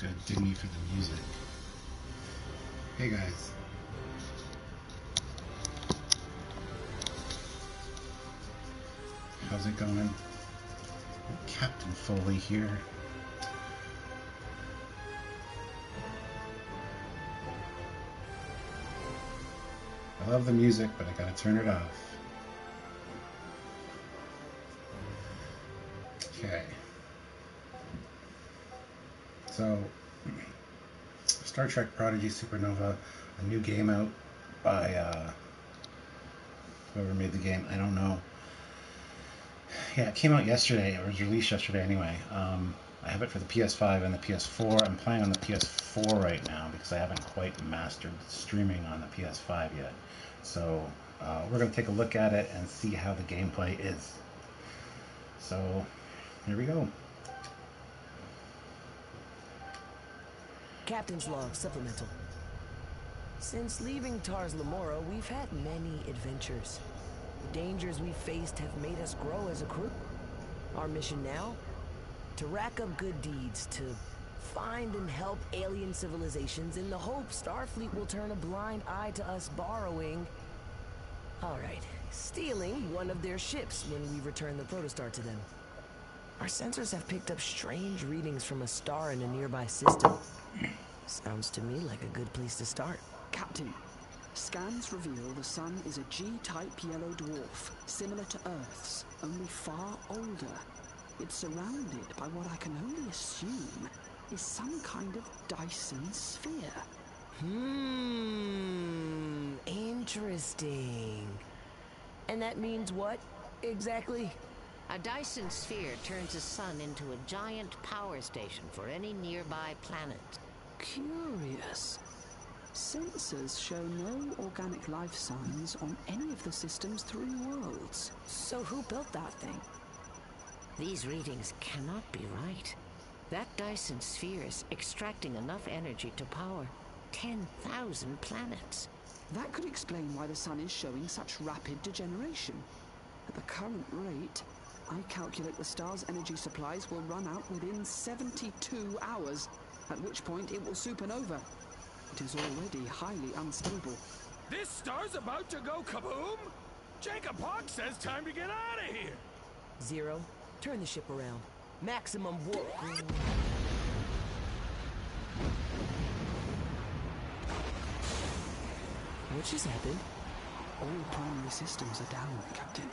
gonna dig me for the music. Hey guys. How's it going? Captain Foley here. I love the music, but I gotta turn it off. Star Trek Prodigy Supernova, a new game out by uh, whoever made the game. I don't know. Yeah, it came out yesterday. It was released yesterday anyway. Um, I have it for the PS5 and the PS4. I'm playing on the PS4 right now because I haven't quite mastered streaming on the PS5 yet. So uh, we're going to take a look at it and see how the gameplay is. So here we go. Captain's log supplemental. Since leaving Tars Lamora, we've had many adventures. The dangers we've faced have made us grow as a crew. Our mission now? To rack up good deeds, to find and help alien civilizations in the hope Starfleet will turn a blind eye to us borrowing... Alright, stealing one of their ships when we return the protostar to them. Our sensors have picked up strange readings from a star in a nearby system. Sounds to me like a good place to start. Captain, scans reveal the sun is a G-type yellow dwarf, similar to Earth's, only far older. It's surrounded by what I can only assume is some kind of Dyson sphere. Hmm, interesting. And that means what, exactly? A Dyson sphere turns a sun into a giant power station for any nearby planet. Curious. Sensors show no organic life signs on any of the system's three worlds. So who built that thing? These readings cannot be right. That Dyson sphere is extracting enough energy to power 10,000 planets. That could explain why the sun is showing such rapid degeneration. At the current rate, I calculate the star's energy supplies will run out within 72 hours, at which point it will supernova. It is already highly unstable. This star's about to go kaboom? Jankom Pog says time to get out of here. Zero, turn the ship around. Maximum warp. What just happened? All primary systems are down, Captain.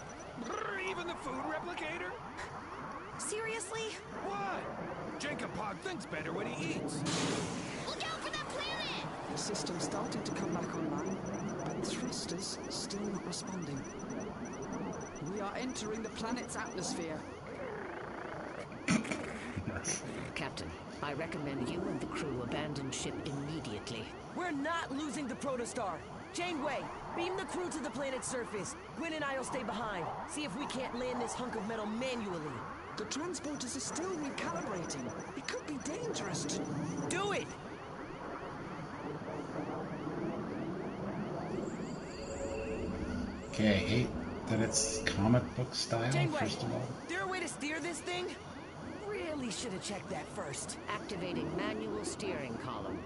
Brr, even the food replicator? Seriously? What? Jankom Pog thinks better when he eats. Look out for that planet! The system's starting to come back online, but thrusters still not responding. We are entering the planet's atmosphere. Captain, I recommend you and the crew abandon ship immediately. We're not losing the protostar. Janeway, beam the crew to the planet's surface. Gwyn and I'll stay behind. See if we can't land this hunk of metal manually. The transporters are still recalibrating. It could be dangerous to... Do it! Okay, I hate that it's comic book style, Janeway, first of all. there a way to steer this thing? Really should have checked that first. Activating manual steering column.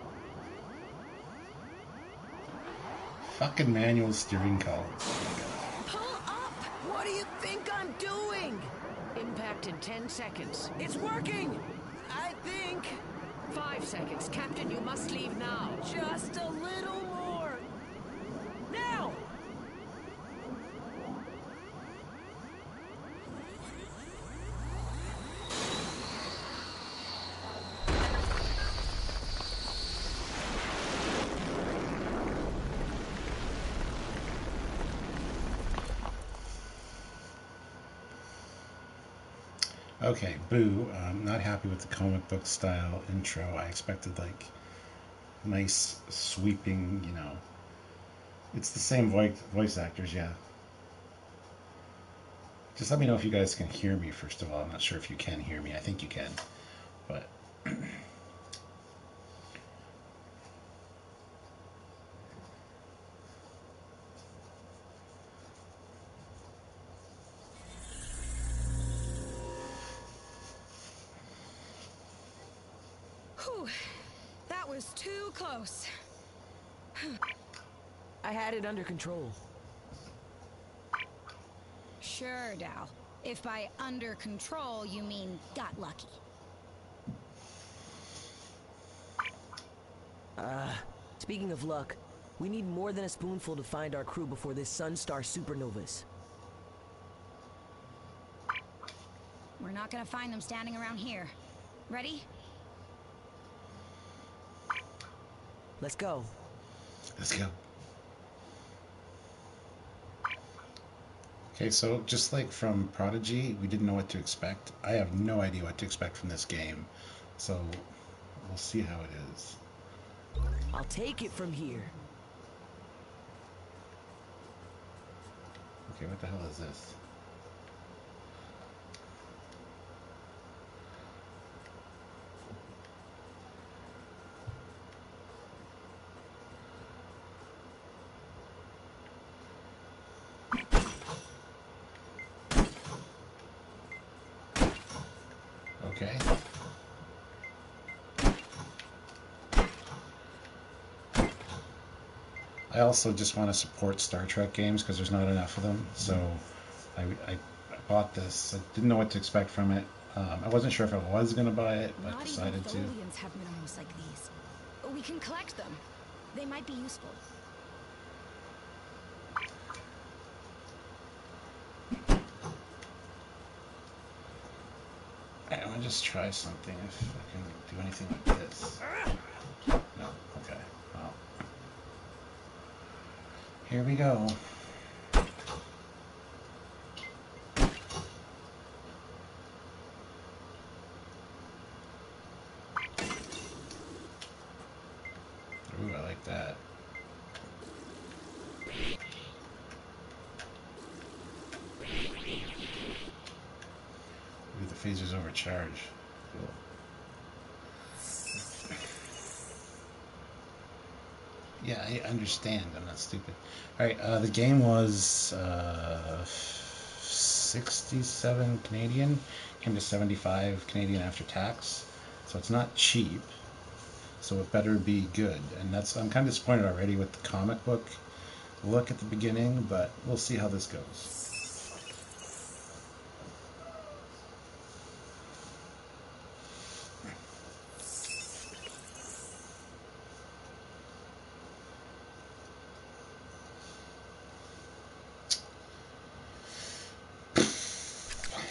Fucking manual steering column. What do you think I'm doing? Impact in 10 seconds. It's working! I think. Five seconds. Captain, you must leave now. Just a little Okay, boo. I'm not happy with the comic book style intro. I expected like nice sweeping, you know. It's the same voice voice actors, yeah. Just let me know if you guys can hear me first of all. I'm not sure if you can hear me. I think you can. But Whew. That was too close. I had it under control. Sure, Dal. If by under control you mean got lucky. Uh, speaking of luck, we need more than a spoonful to find our crew before this Sunstar supernovas. We're not gonna find them standing around here. Ready? Let's go. Let's go. Okay, so just like from Prodigy, we didn't know what to expect. I have no idea what to expect from this game, so we'll see how it is. I'll take it from here. Okay, what the hell is this? Okay. I also just want to support Star Trek games because there's not enough of them. So I, I, I bought this. I didn't know what to expect from it. Um, I wasn't sure if I was going to buy it, but Not decided to. Have minerals like these. We can collect them. They might be useful. I want to just try something if I can do anything like this. No, okay. Well, here we go. Ooh, I like that. Ooh, the phaser's overcharged. Cool. Yeah, I understand. I'm not stupid. All right, uh, the game was uh, 67 Canadian, came to 75 Canadian after tax, so it's not cheap. So it better be good, and that's I'm kind of disappointed already with the comic book look at the beginning, but we'll see how this goes.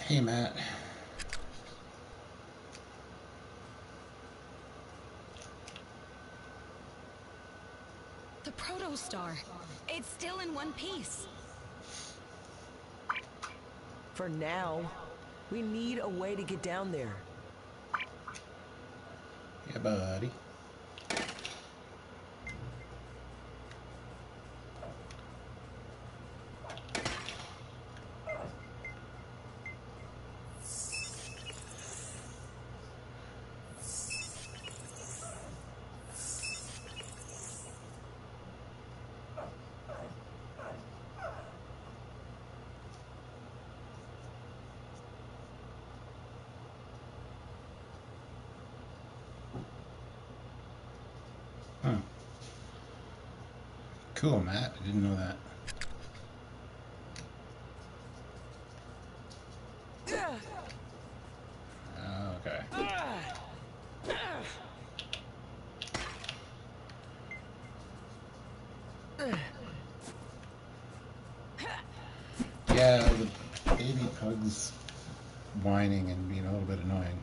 Hey, Matt. The protostar. It's piece. For now, we need a way to get down there. Yeah, buddy. Cool, Matt. I didn't know that. Oh, okay. Yeah, the baby pug's whining and being a little bit annoying.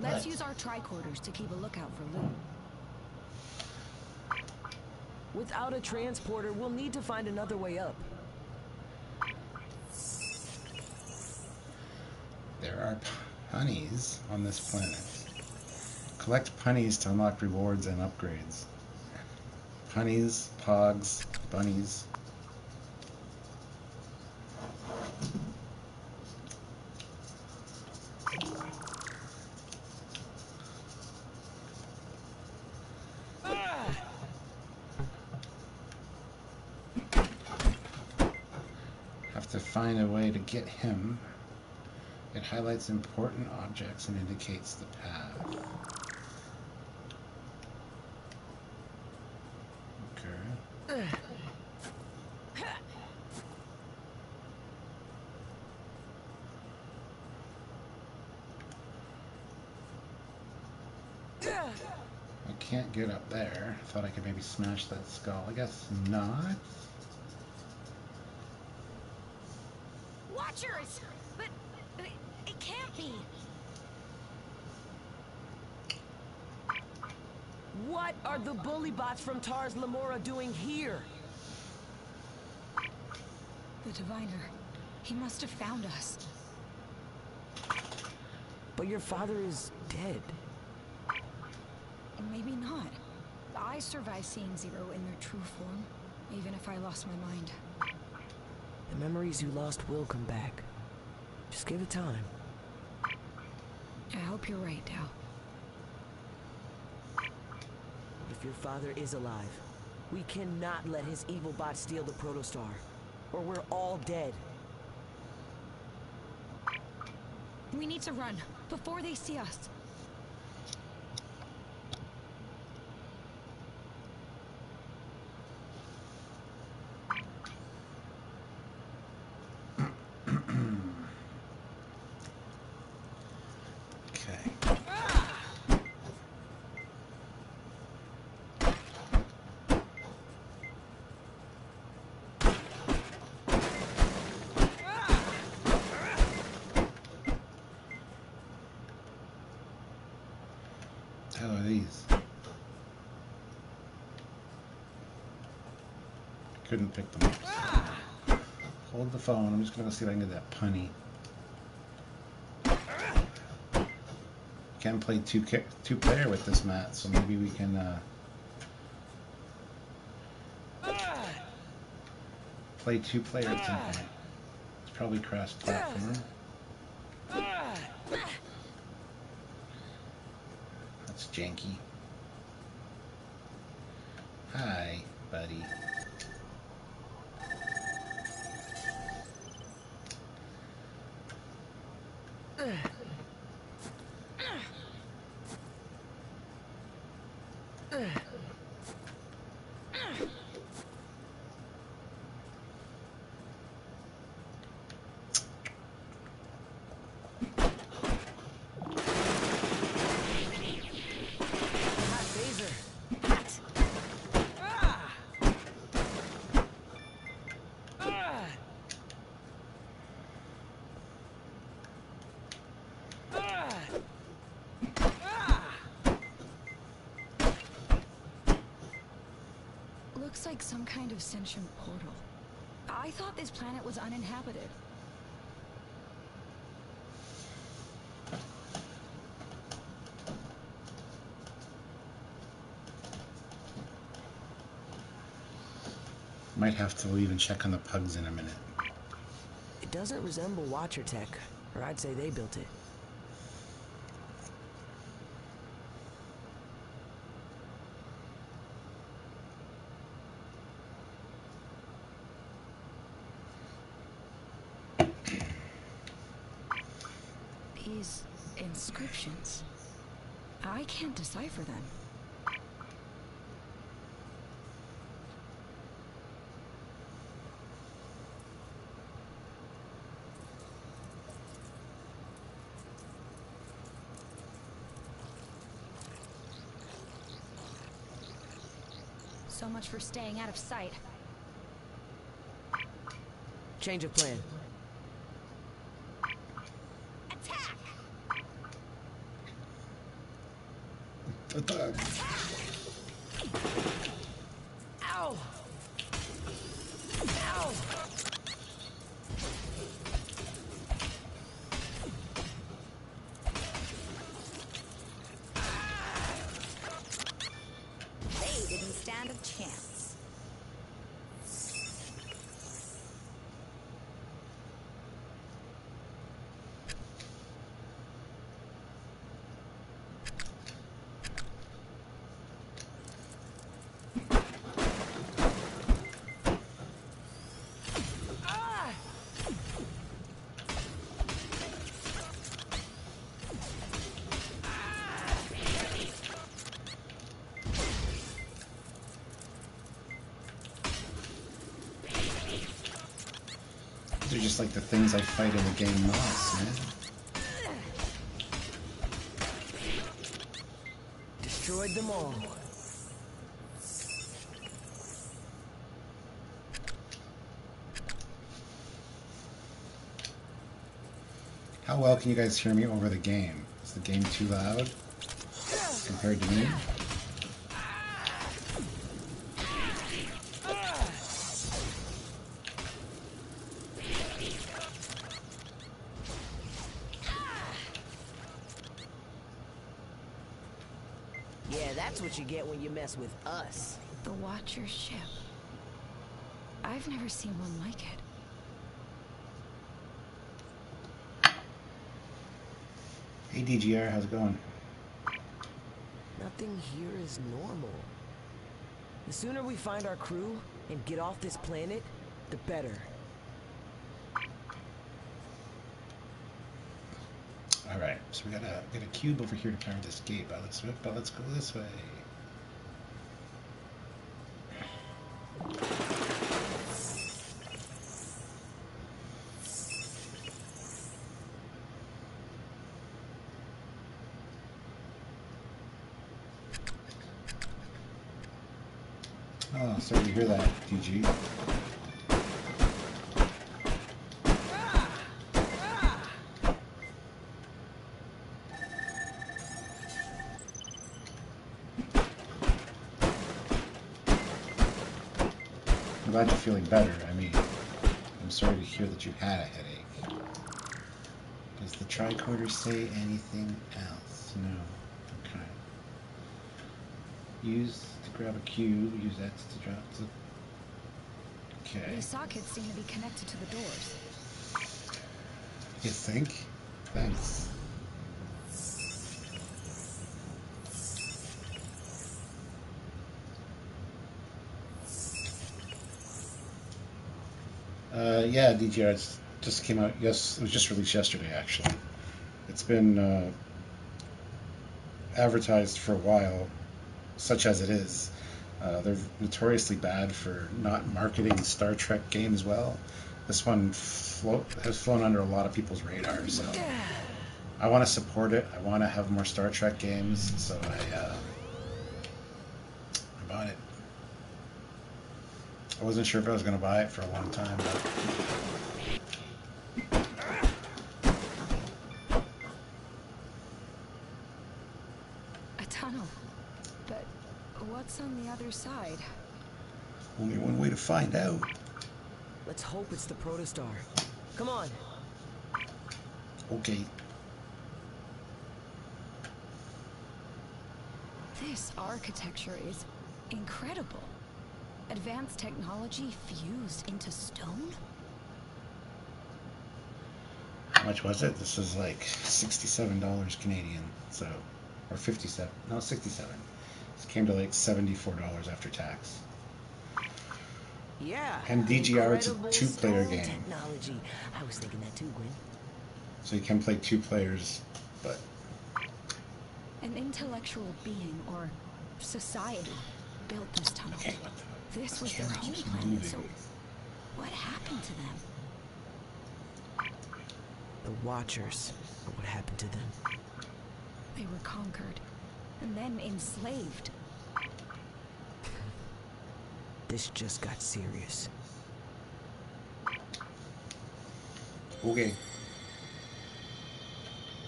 Let's Right. use our tricorders to keep a lookout for loot. Without a transporter, we'll need to find another way up. There are punnies on this planet. Collect punnies to unlock rewards and upgrades. Punnies, pogs, bunnies. have to find a way to get him. It highlights important objects and indicates the path. Okay. I can't get up there. I thought I could maybe smash that skull. I guess not. Watchers! But, but it, it can't be. What are the Tars Lamora doing here? The Diviner. He must have found us. But your father is dead. Maybe not. I survived seeing Zero in their true form, even if I lost my mind. The memories you lost will come back. Just give it time. I hope you're right, Dal. If your father is alive, we cannot let his evil bot steal the Protostar. Or we're all dead. We need to run, before they see us. Okay. How are these? Couldn't pick them up. Hold the phone. I'm just gonna go see if I can get that punny. Can play two two player with this mat, so maybe we can. Uh, play two player at some point. It's probably cross platform. That's janky. Hi, buddy. Hot phaser. Looks like some kind of sentient portal. I thought this planet was uninhabited. Might have to leave and check on the pugs in a minute. It doesn't resemble Watcher tech, or I'd say they built it. These inscriptions. I can't decipher them. So much for staying out of sight. Change of plan. Just like the things I fight in the game most, man. Destroyed them all. How well can you guys hear me over the game? Is the game too loud compared to me? What you get when you mess with us. The Watcher's ship. I've never seen one like it. Hey DGR, how's it going? Nothing here is normal. The sooner we find our crew and get off this planet, the better. All right, so we got a got a cube over here to power this gate, but let's but let's go this way. Oh, sorry to hear that, DG. I'm glad you're feeling better. I mean, I'm sorry to hear that you had a headache. Does the tricorder say anything else? No. Okay. Use to grab a cube. Use X to drop the. Okay. These sockets seem to be connected to the doors. You think? Thanks. Uh, yeah, DGR it's just came out. Yes, it was just released yesterday. Actually, it's been uh, advertised for a while, such as it is. Uh, they're notoriously bad for not marketing Star Trek games well. This one float, has flown under a lot of people's radar, So I want to support it. I want to have more Star Trek games. So I, uh, I bought it. I wasn't sure if I was going to buy it for a long time, but A tunnel. But what's on the other side? only one way to find out. Let's hope it's the protostar. Come on. Okay. This architecture is incredible. Advanced technology fused into stone? How much was it? This is like sixty-seven dollars Canadian. So, or fifty-seven? No, sixty-seven. This came to like seventy-four dollars after tax. Yeah. And DGR, it's a two-player game. Technology. I was thinking that too, Gwyn. So you can play two players, but An intellectual being or society built this tunnel. okay. What the? This was their camera home planet, so what happened to them? The Watchers. What happened to them? They were conquered and then enslaved. This just got serious. Okay.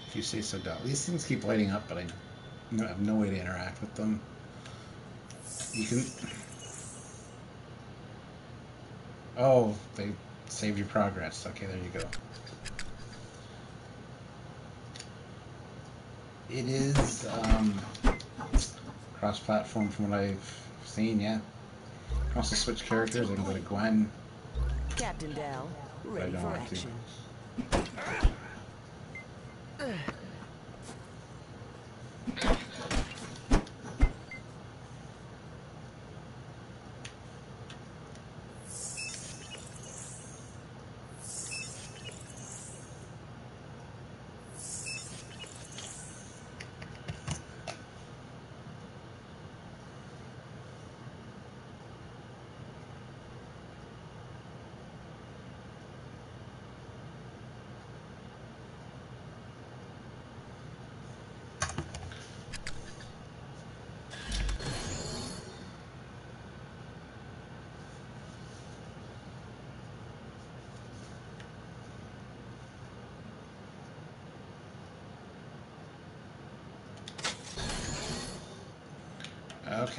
If you say so, Dal. These things keep lighting up, but I no- have no way to interact with them. You can. Oh, they saved your progress. Okay, there you go. It is um, cross-platform from what I've seen. Yeah. You can also switch characters. I can go to Gwyn. Captain Dal, ready for action.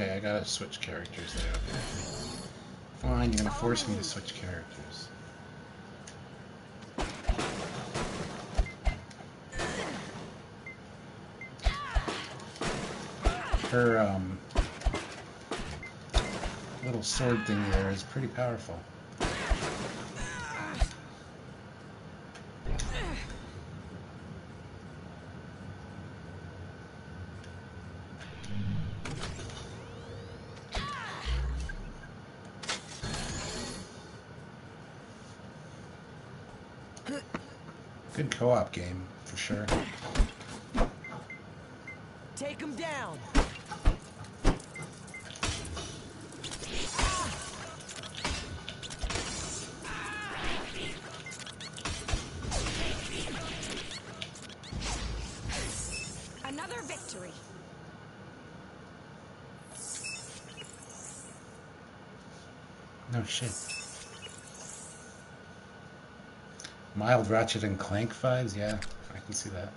Okay, I gotta switch characters there. Okay. Fine, you're gonna force me to switch characters. Her um, little sword thing there is pretty powerful. Good co-op game, for sure. Take him down. Another victory. No shit. Mild Ratchet and Clank vibes? Yeah, I can see that.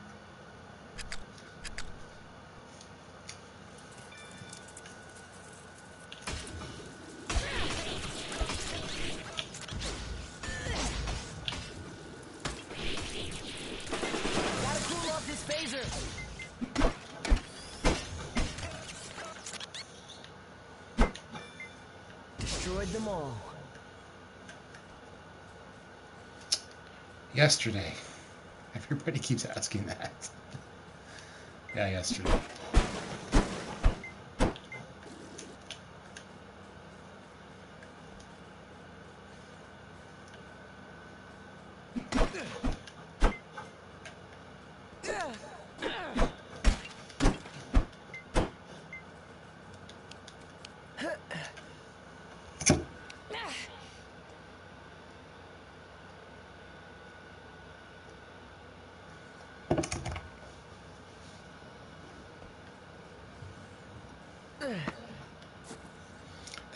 Destroyed them all. Yesterday. Everybody keeps asking that. yeah, yesterday.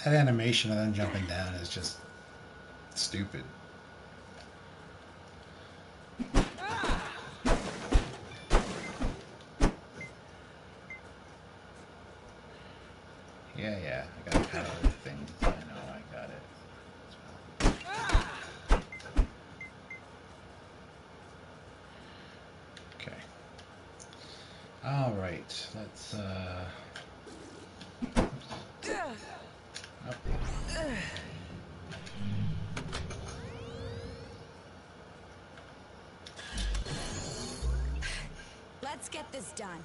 That animation of them jumping down is just stupid. Yeah, yeah, I got power things. I know, I got it. Okay. All right, let's uh. Up. Let's get this done.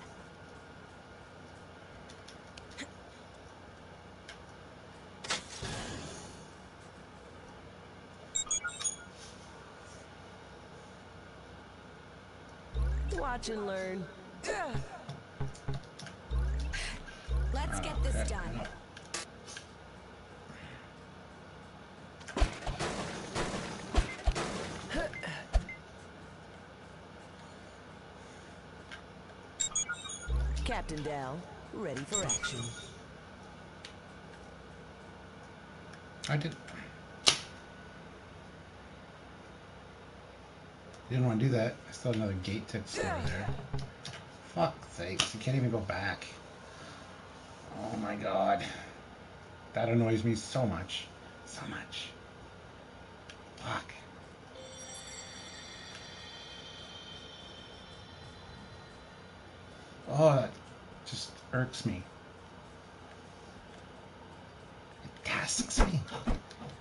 Watch and learn. Let's get this done. Captain Dal, ready for action. I did. Didn't want to do that. I still have another gate to explore there. Fuck sakes, you can't even go back. Oh my god. That annoys me so much. So much. Fuck. Oh, that just irks me. It tasks me.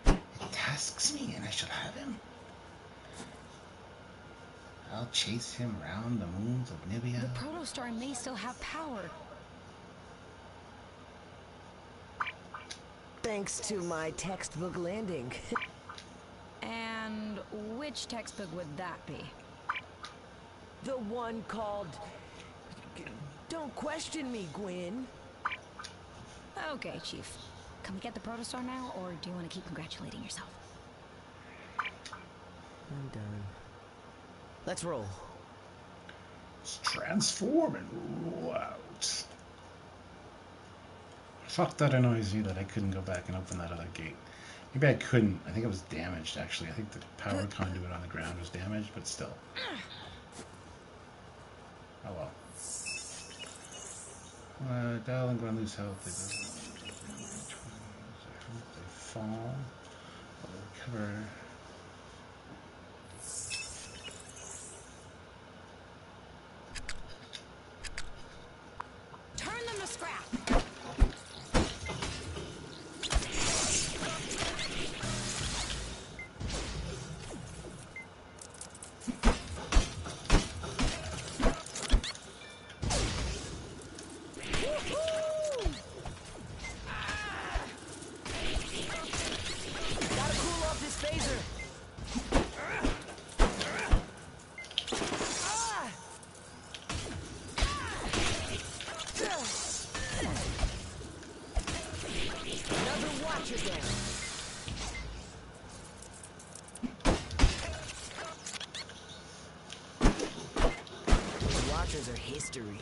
It tasks me, and I should have him. I'll chase him round the moons of Nibia. The protostar may still have power. Thanks to my textbook landing. And which textbook would that be? the one called. Don't question me, Gwyn. Okay, Chief. Can we get the protostar now, or do you want to keep congratulating yourself? I'm done. Let's roll. Let's transform and roll out. Fuck, that annoys me that I couldn't go back and open that other gate. Maybe I couldn't. I think it was damaged, actually. I think the power conduit on the ground was damaged, but still. Oh well. Uh, Dal and Gwyn lose health. They fall. We'll recover. History.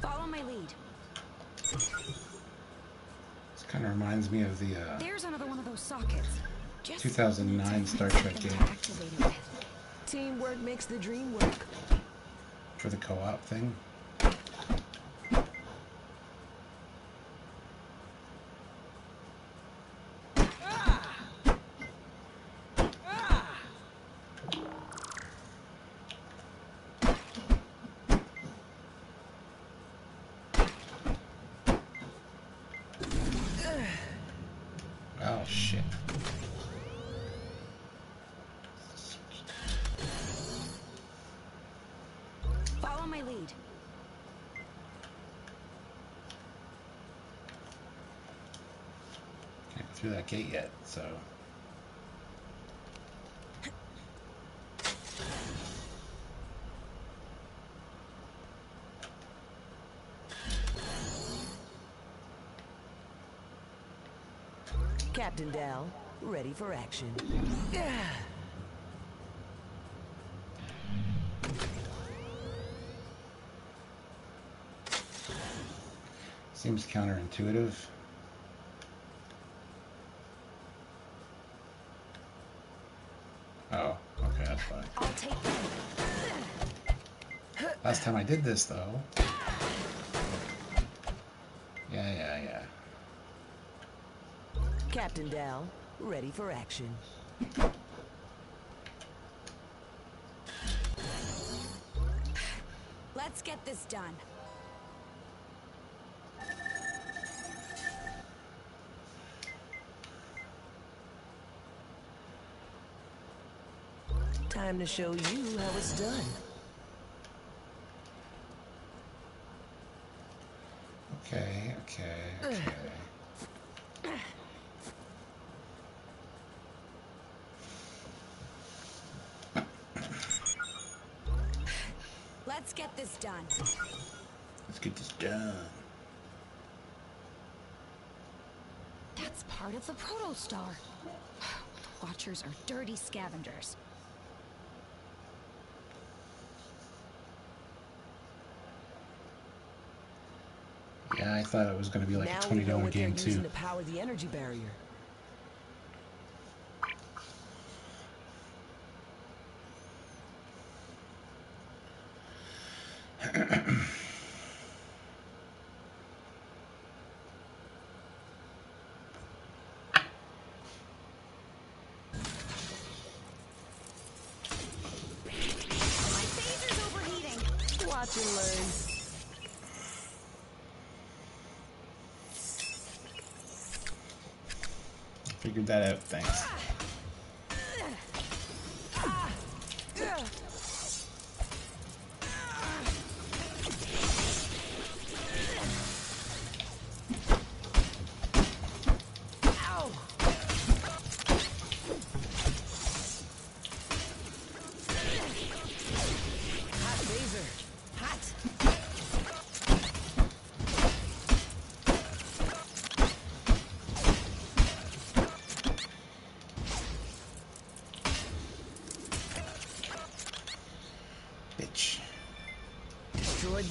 Follow my lead. Kind of reminds me of the uh, There's another one of those sockets. Just 2009 Star Trek game to activate it with. Teamwork makes the dream work. for the co-op thing. Oh shit. Follow my lead. Can't go through that gate yet, so. Captain Dal, ready for action. Seems counterintuitive. Oh, okay, that's fine. I'll take them. Last time I did this, though. Yeah, yeah, yeah. Captain Dal, ready for action. Let's get this done. Time to show you how it's done. Okay. Let's get this done. Let's get this done. That's part of the protostar. The Watchers are dirty scavengers. Thought it was going to be like now a we twenty dollar game too.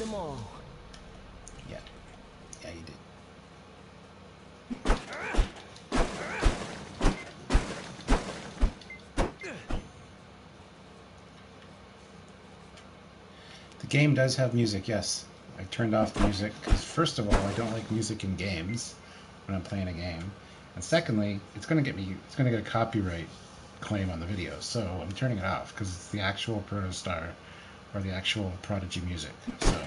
Them all. Yeah. Yeah, you did. The game does have music, yes. I turned off the music because, first of all, I don't like music in games when I'm playing a game, and secondly, it's going to get me, it's going to get a copyright claim on the video, so I'm turning it off because it's the actual Protostar or the actual Prodigy music. So,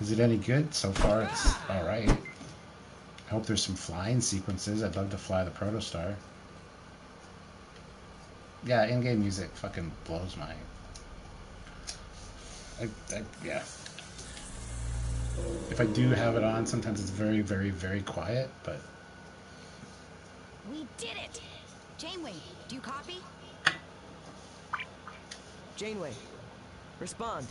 is it any good? So far, it's all right. I hope there's some flying sequences. I'd love to fly the Protostar. Yeah, in-game music fucking blows my. I, I, yeah. If I do have it on, sometimes it's very, very, very quiet, but We did it! Janeway, do you copy? Janeway, respond.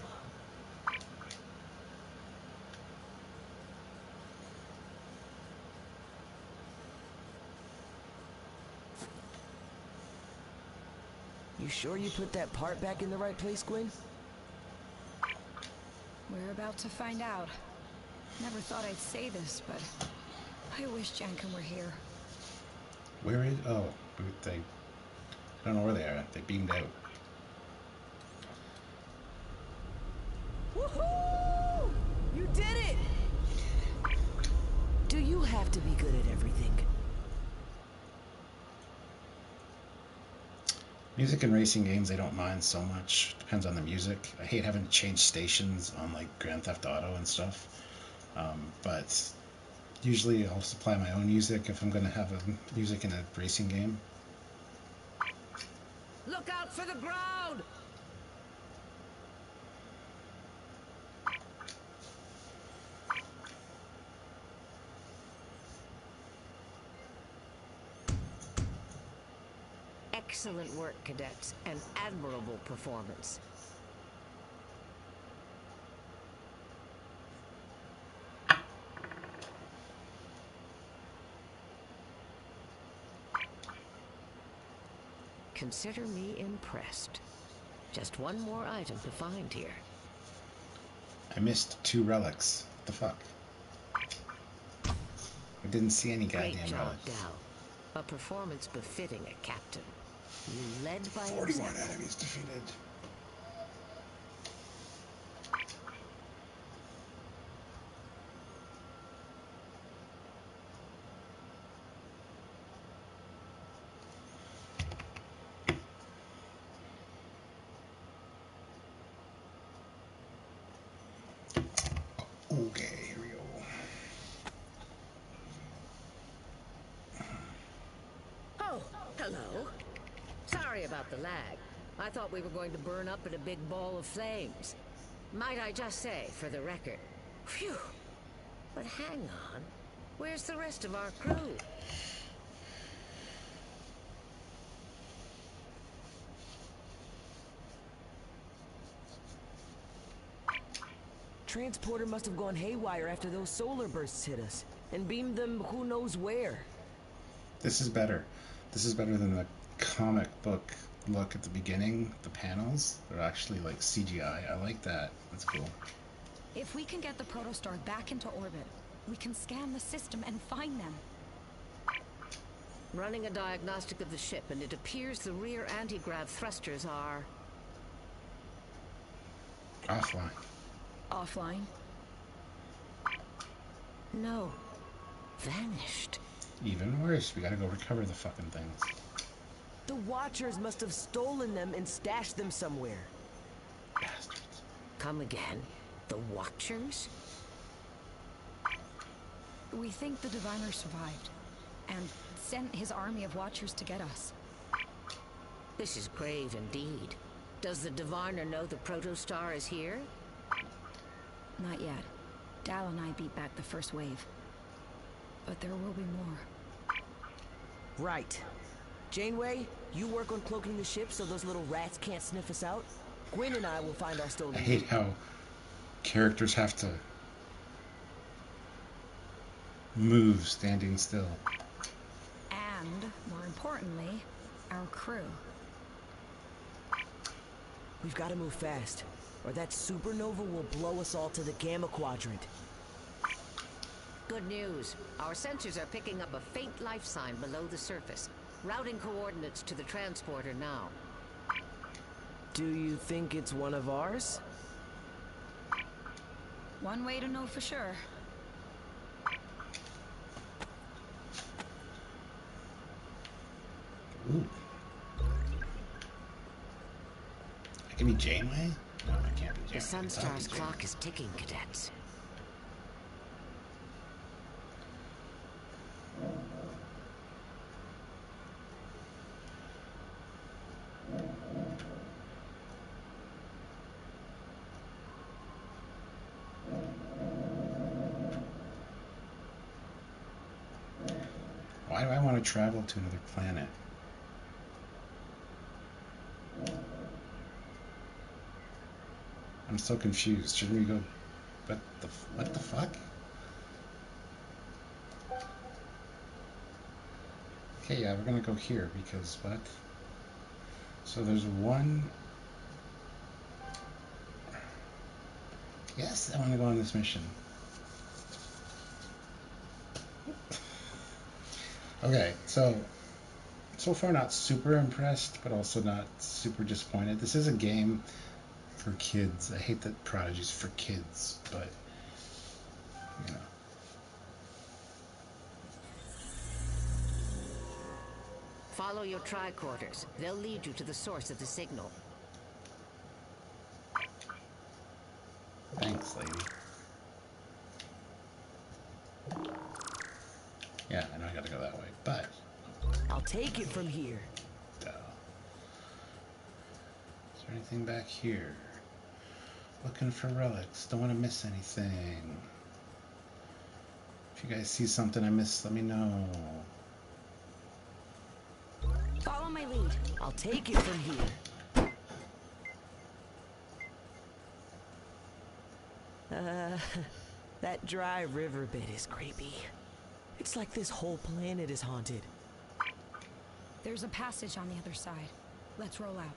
You sure you put that part back in the right place, Gwyn? We're about to find out. Never thought I'd say this, but I wish Jankom were here. where is? Oh, they. I don't know where they are. They beamed out. Woohoo! You did it! Do you have to be good at everything? Music and racing games, I don't mind so much. Depends on the music. I hate having to change stations on like Grand Theft Auto and stuff. Um, but usually I'll supply my own music if I'm going to have a music in a racing game. Look out for the ground! Excellent work, cadets. An admirable performance. Consider me impressed. Just one more item to find here. I missed two relics. What the fuck? I didn't see any Great goddamn job, relics. Dal. A performance befitting a captain. Led by 41 example. enemies defeated. Okay, here we go. Oh, hello. Sorry about the lag. I thought we were going to burn up in a big ball of flames. Might I just say, for the record, phew. But hang on. Where's the rest of our crew? Transporter must have gone haywire after those solar bursts hit us and beamed them who knows where. This is better. This is better than the comic book look at the beginning. The panels they're actually like CGI. I like that. That's cool. If we can get the protostar back into orbit, we can scan the system and find them. Running a diagnostic of the ship, and it appears the rear anti-grav thrusters are... Offline. Offline. no. Vanished. Even worse. We gotta go recover the fucking things. The Watchers must have stolen them and stashed them somewhere. Bastards. Come again. The Watchers? We think the Diviner survived and sent his army of Watchers to get us. This is grave indeed. Does the Diviner know the Protostar is here? Not yet. Dal and I beat back the first wave. But there will be more. Right. Janeway, you work on cloaking the ship so those little rats can't sniff us out. Gwyn and I will find our stolen I hate how characters have to move standing still. And, more importantly, our crew. We've got to move fast. or that supernova will blow us all to the Gamma Quadrant. Good news. Our sensors are picking up a faint life sign below the surface. Routing coordinates to the transporter now. Do you think it's one of ours? One way to know for sure. Ooh. That can be Janeway? No, it can't be Janeway. The It's gotta be Sunstar's clock is ticking, cadets. Travel to another planet? I'm so confused. Shouldn't we go? What the what the fuck? Okay, yeah, we're gonna go here because what? So there's one. Yes, I want to go on this mission. Okay, so so far not super impressed, but also not super disappointed. This is a game for kids. I hate that Prodigy's for kids, but you know. Follow your tricorders. They'll lead you to the source of the signal. Here? Looking for relics. Don't want to miss anything. If you guys see something I missed, let me know. Follow my lead. I'll take it from here. Uh, that dry riverbed is creepy. It's like this whole planet is haunted. There's a passage on the other side. Let's roll out.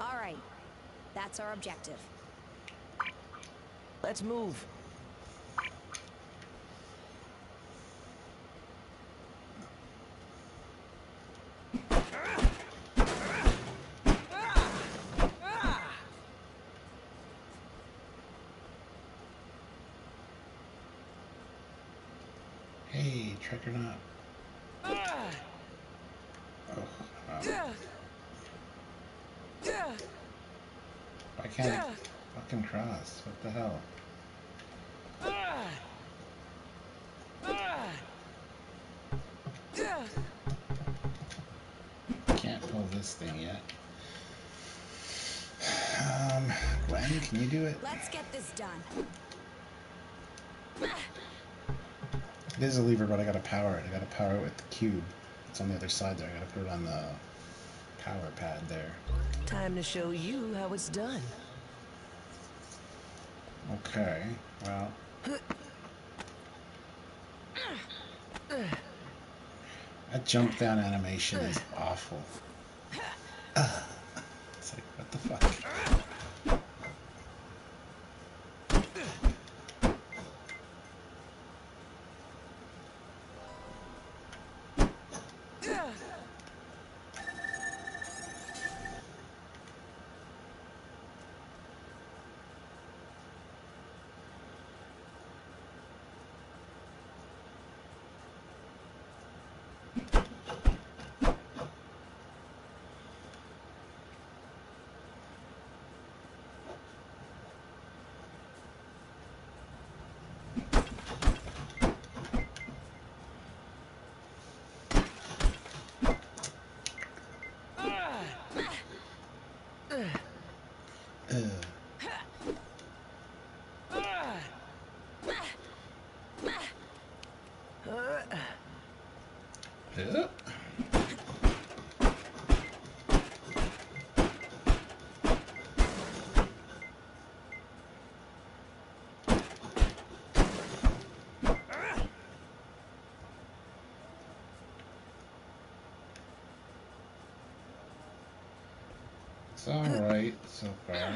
All right. That's our objective. Let's move. Hey, trick or not. Oh, wow. Why can't fucking cross? What the hell? Can't pull this thing yet. Um, Gwyn, can you do it? Let's get this done. It is a lever, but I gotta power it. I gotta power it with the cube. It's on the other side there. I gotta put it on the power pad there. Time to show you how it's done. Okay, well. That jump down animation is awful. It's like, what the fuck? It's alright so far.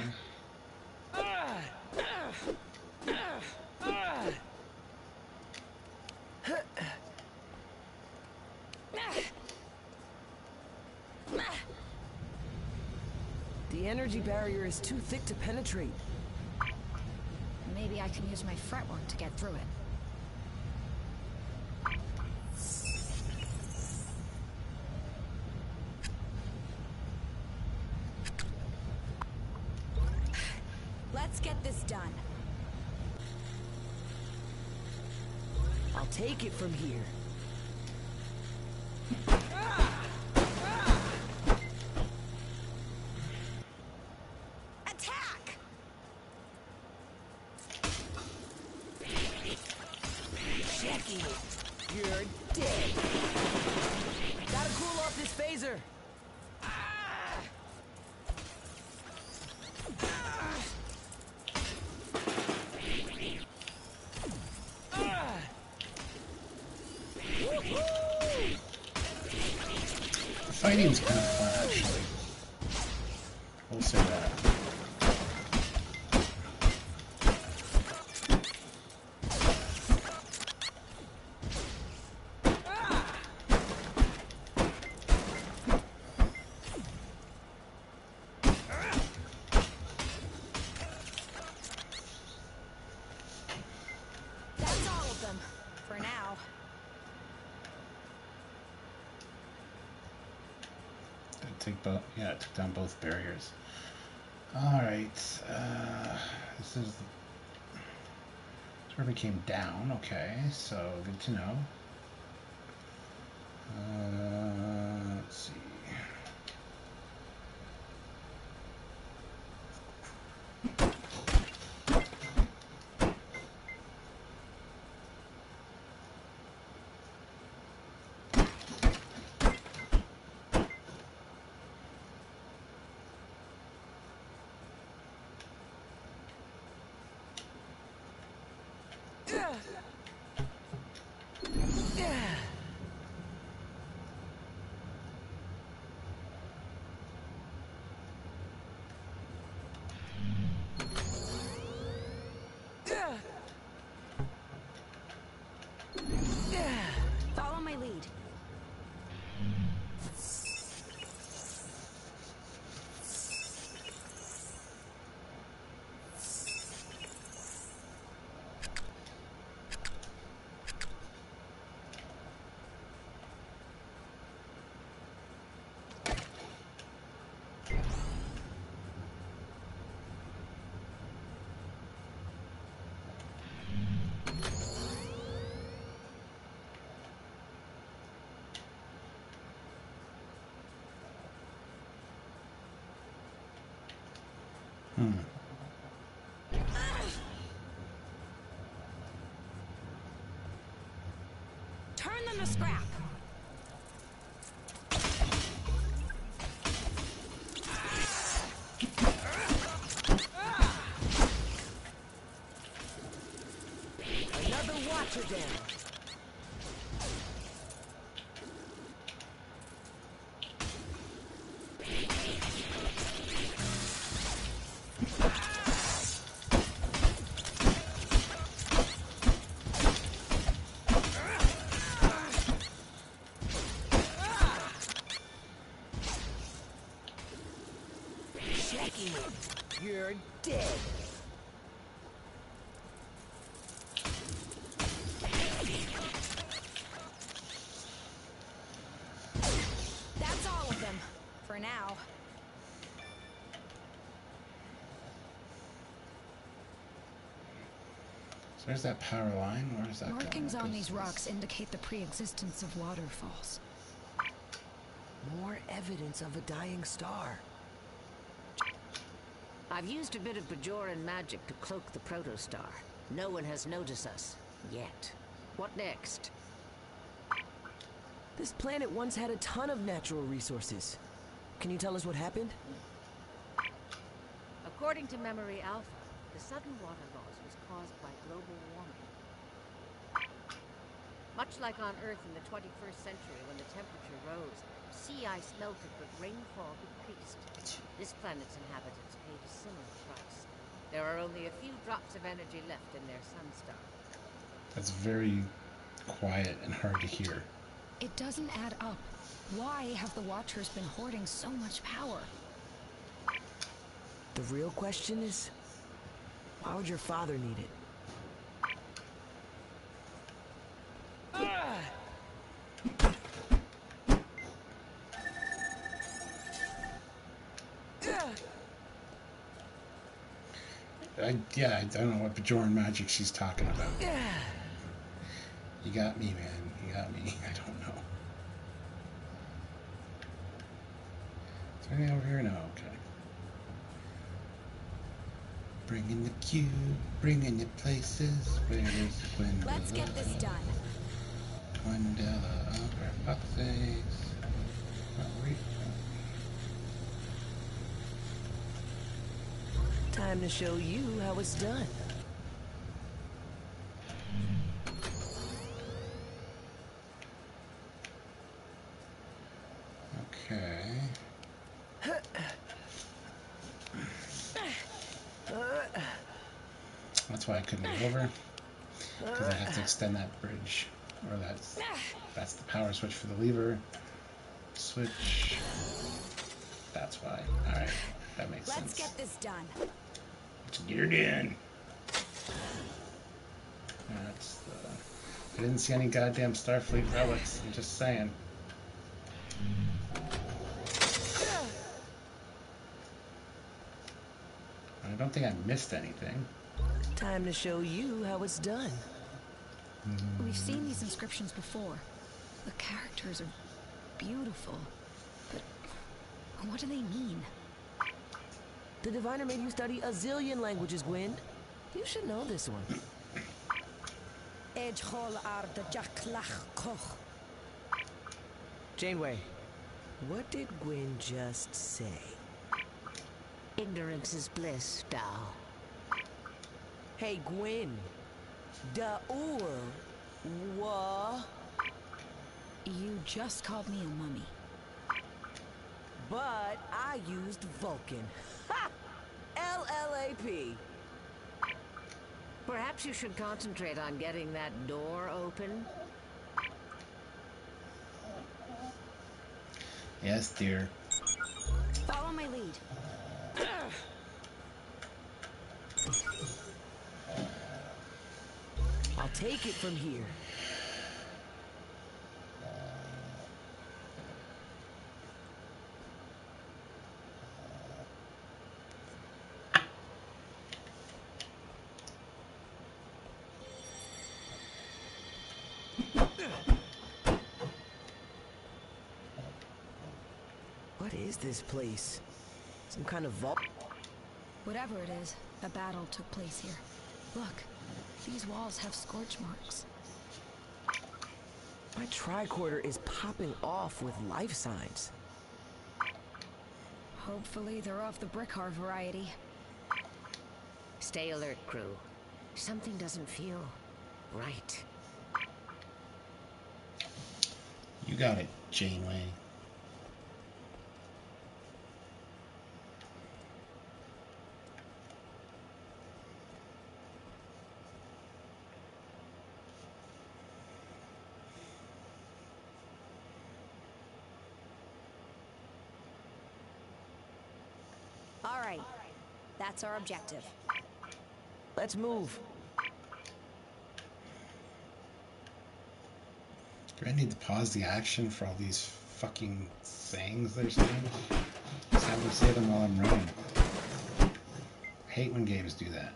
The energy barrier is too thick to penetrate. Maybe I can use my fretwork to get through it. The fighting's Yeah, it took down both barriers. Alright, uh, this is where we came down, okay, so good to know. Uh, let's see. Follow my lead. Hmm. To scrap. Another watcher down. So there's that power line. Where's that? Markings on these rocks indicate the pre-existence of waterfalls. More evidence of a dying star. I've used a bit of Bajoran magic to cloak the protostar. No one has noticed us. Yet. What next? This planet once had a ton of natural resources. Can you tell us what happened? According to Memory Alpha, the sudden water loss was caused by global warming. Much like on Earth in the 21st century when the temperature rose, sea ice melted but rainfall decreased. This planet's inhabitants paid a similar price. There are only a few drops of energy left in their sun star. That's very quiet and hard to hear. It doesn't add up. Why have the Watchers been hoarding so much power? The real question is, why would your father need it? Yeah, I don't know what Bajoran magic she's talking about. Yeah. You got me, man. You got me. I don't know. Is there anything over here? No. Okay. Bringing the cube, bringing you places. Where's Gwendolyn? Let's get this done. Gwendella, Opera, Foxes. Time to show you how it's done. Okay. That's why I couldn't go over. Because I have to extend that bridge. Or that's that's the power switch for the lever. Switch. That's why. Alright. That makes sense. Let's sense. get this done. Let's get her done. That's the I didn't see any goddamn Starfleet relics, I'm just saying. I don't think I missed anything. Time to show you how it's done. Mm-hmm. We've seen these inscriptions before. The characters are beautiful. But what do they mean? The diviner made you study a zillion languages, Gwyn. You should know this one. Janeway, what did Gwyn just say? Ignorance is bliss, Dal. Hey, Gwyn. Daur. Wa. You just called me a mummy. But I used Vulcan. Ha! LLAP. Perhaps you should concentrate on getting that door open. Yes, dear. Follow my lead. I'll take it from here. What is this place? Some kind of vault? Whatever it is, a battle took place here. Look, these walls have scorch marks. My tricorder is popping off with life signs. Hopefully they're off the Brikar variety. Stay alert, crew. Something doesn't feel right. You got it, Janeway. All right. That's our objective. Let's move. Do I need to pause the action for all these fucking sayings they're saying? Just have them say them while I'm running. I hate when games do that.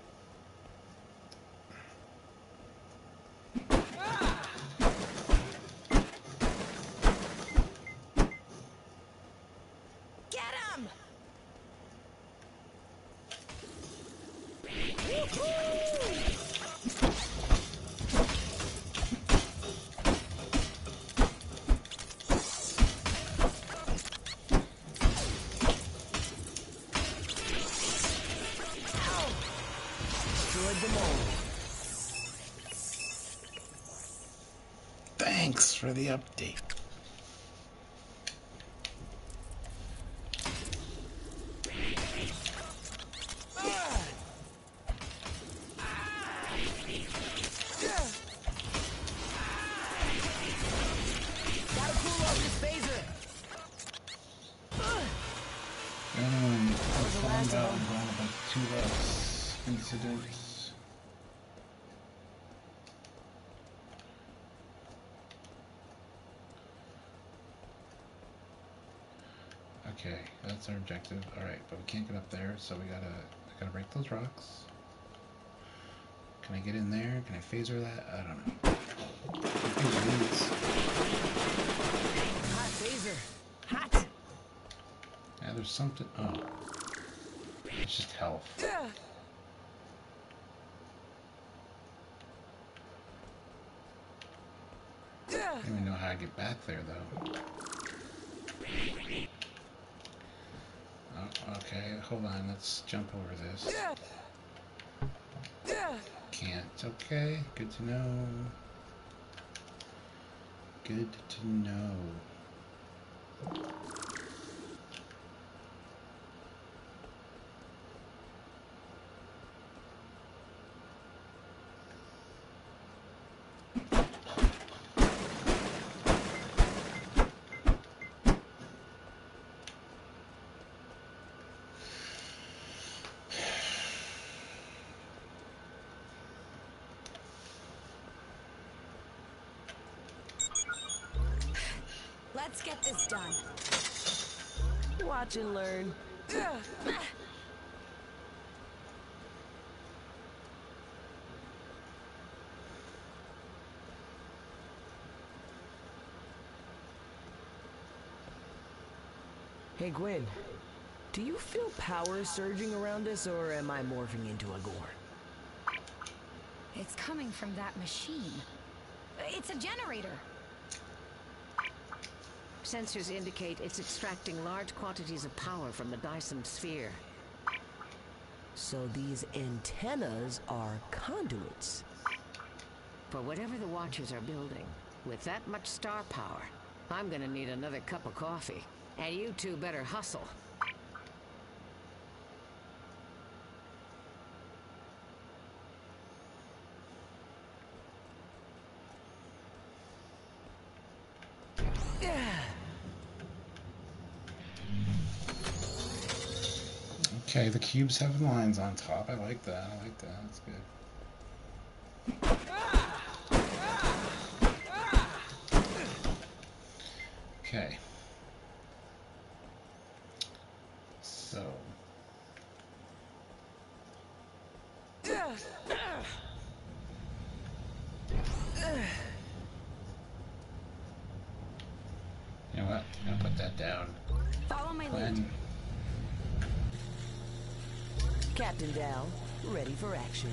That's our objective. All right, but we can't get up there, so we gotta I gotta break those rocks. Can I get in there? Can I phaser that? I don't know. I think it is. Hot phaser. Hot. Yeah, there's something. Oh, it's just health. I don't even know how I get back there though. Oh, okay, hold on. Let's jump over this. Can't. Okay, good to know. Good to know. Let's get this done. Watch and learn. Hey Gwyn, do you feel power surging around us or am I morphing into a Gorn? It's coming from that machine. It's a generator. Sensors indicate it's extracting large quantities of power from the Dyson sphere. So these antennas are conduits. For whatever the Watchers are building, with that much star power, I'm gonna need another cup of coffee. And you two better hustle. Okay, the cubes have lines on top. I like that. I like that. That's good. Okay. So. You know what? I'm gonna put that down. Follow my lead. Glenn. Captain Dal, ready for action.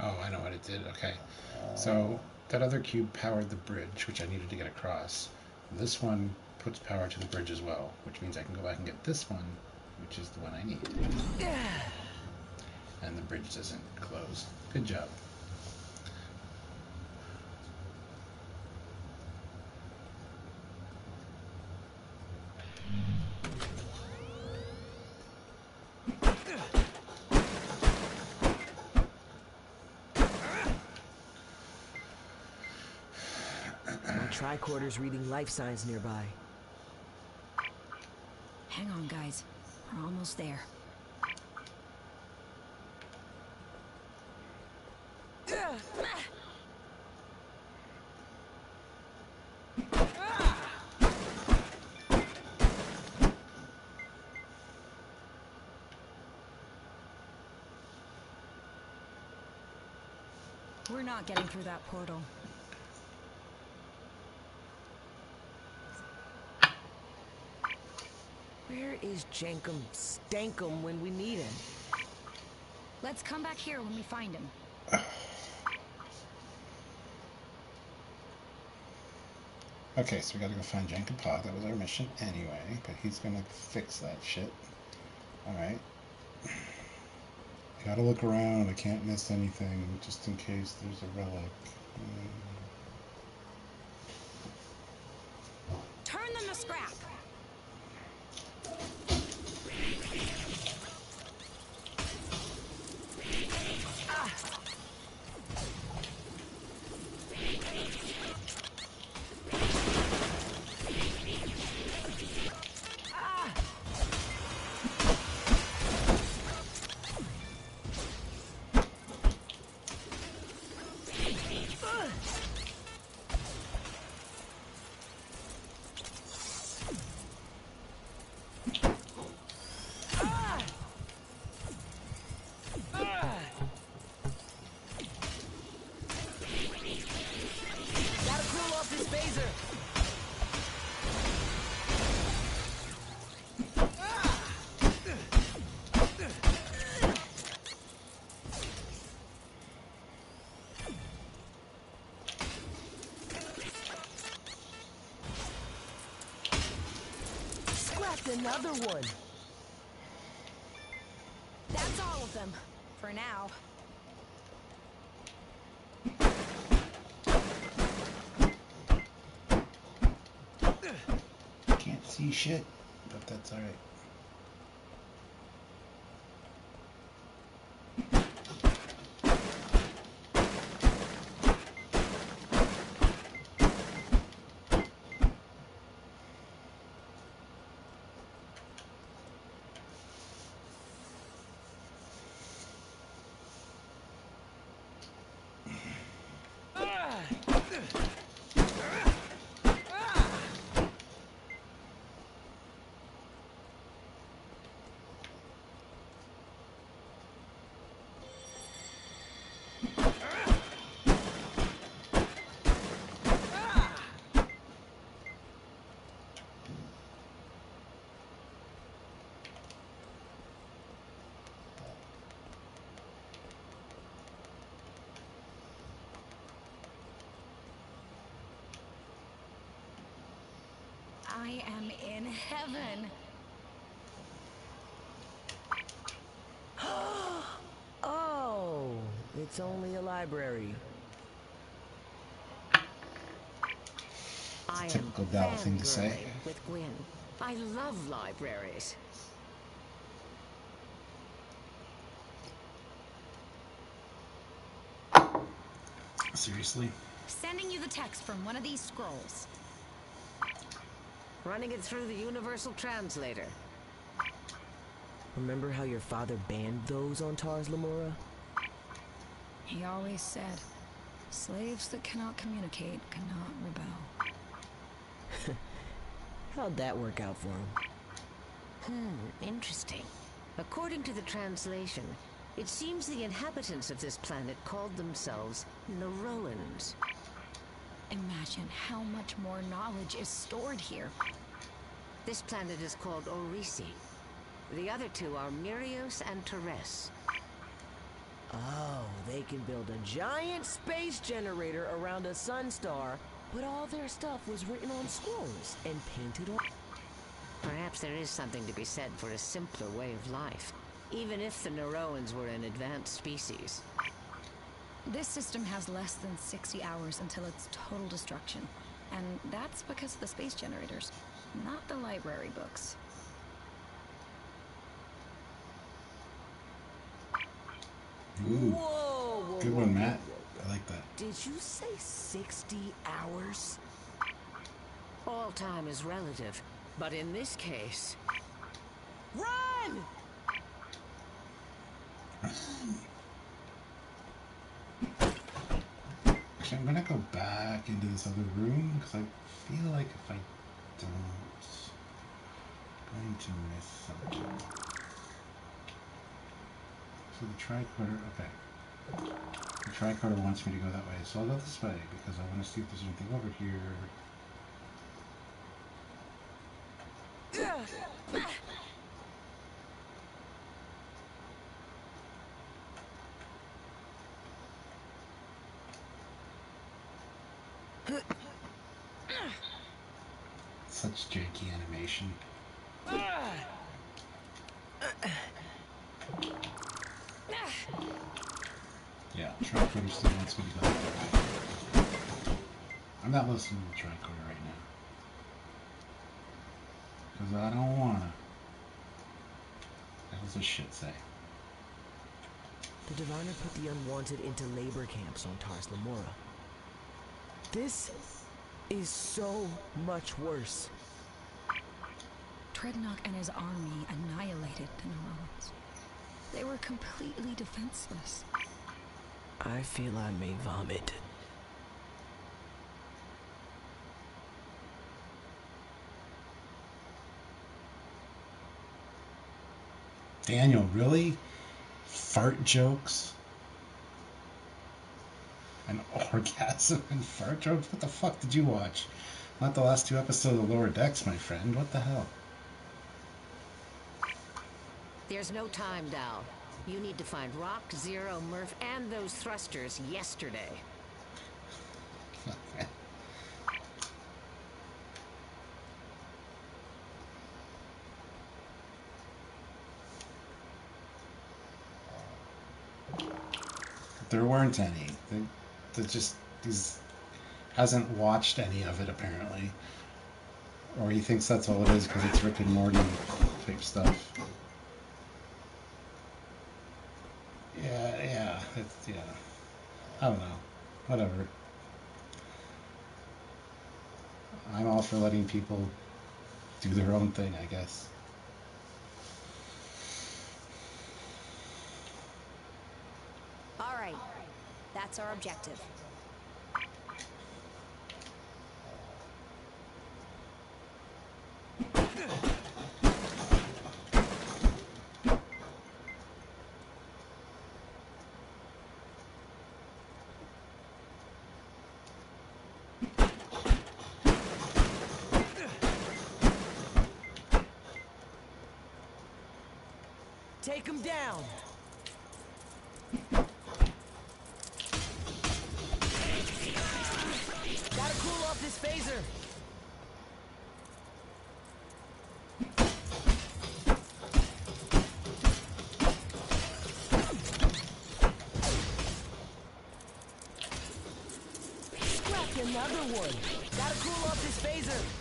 Oh, I know what it did. Okay. So that other cube powered the bridge, which I needed to get across. This one puts power to the bridge as well, which means I can go back and get this one, which is the one I need. And the bridge doesn't close. Good job. tricorders reading life signs nearby. Hang on, guys. We're almost there. We're not getting through that portal. Is Jankom Stankum when we need him? Let's come back here when we find him. Okay, so we gotta go find Jankom Pog. That was our mission anyway, but he's gonna fix that shit. Alright. Gotta look around. I can't miss anything just in case there's a relic. Mm. Another one. That's all of them. For now. Can't see shit, but that's alright. I am in heaven. Oh, it's only a library. I am Typical Dal thing to say. with Gwyn. I love libraries. Seriously? Sending you the text from one of these scrolls. Running it through the Universal Translator. Remember how your father banned those on Tars Lamora? He always said, slaves that cannot communicate cannot rebel. How'd that work out for him? Hmm, interesting. According to the translation, it seems the inhabitants of this planet called themselves Neroans. Imagine how much more knowledge is stored here. This planet is called Orisi. The other two are Mirios and Teres. Oh, they can build a giant space generator around a sun star, but all their stuff was written on scrolls and painted on. Perhaps there is something to be said for a simpler way of life, even if the Neroans were an advanced species. This system has less than 60 hours until its total destruction. And that's because of the space generators, not the library books. Ooh. Whoa, whoa, Good one, Matt. I like that. Did you say 60 hours? All time is relative, but in this case, Run! Actually, I'm gonna go back into this other room because I feel like if I I'm going to miss something. So the tricorder, okay. The tricorder wants me to go that way, so I'll go this way because I want to see if there's anything over here. Such Yeah, still wants me to go. I'm not listening to tricorder right now. Because I don't wanna. That was a shit say. The Diviner put the unwanted into labor camps on Tars Lamora. This is so much worse. Drednok and his army annihilated the Neroans. They were completely defenseless. I feel I may vomit. Daniel, really? Fart jokes? An orgasm and fart jokes? What the fuck did you watch? Not the last two episodes of Lower Decks, my friend. What the hell? There's no time, Dal. You need to find Rok, Zero, Murph, and those thrusters yesterday. There weren't any. They, they just he's hasn't watched any of it apparently, or he thinks that's all it is because it's Rick and Morty type stuff. Yeah, yeah, it's yeah. I don't know. Whatever. I'm all for letting people do their own thing, I guess. All right. That's our objective. Take him down! Gotta cool off this phaser! Another one! Gotta cool off this phaser!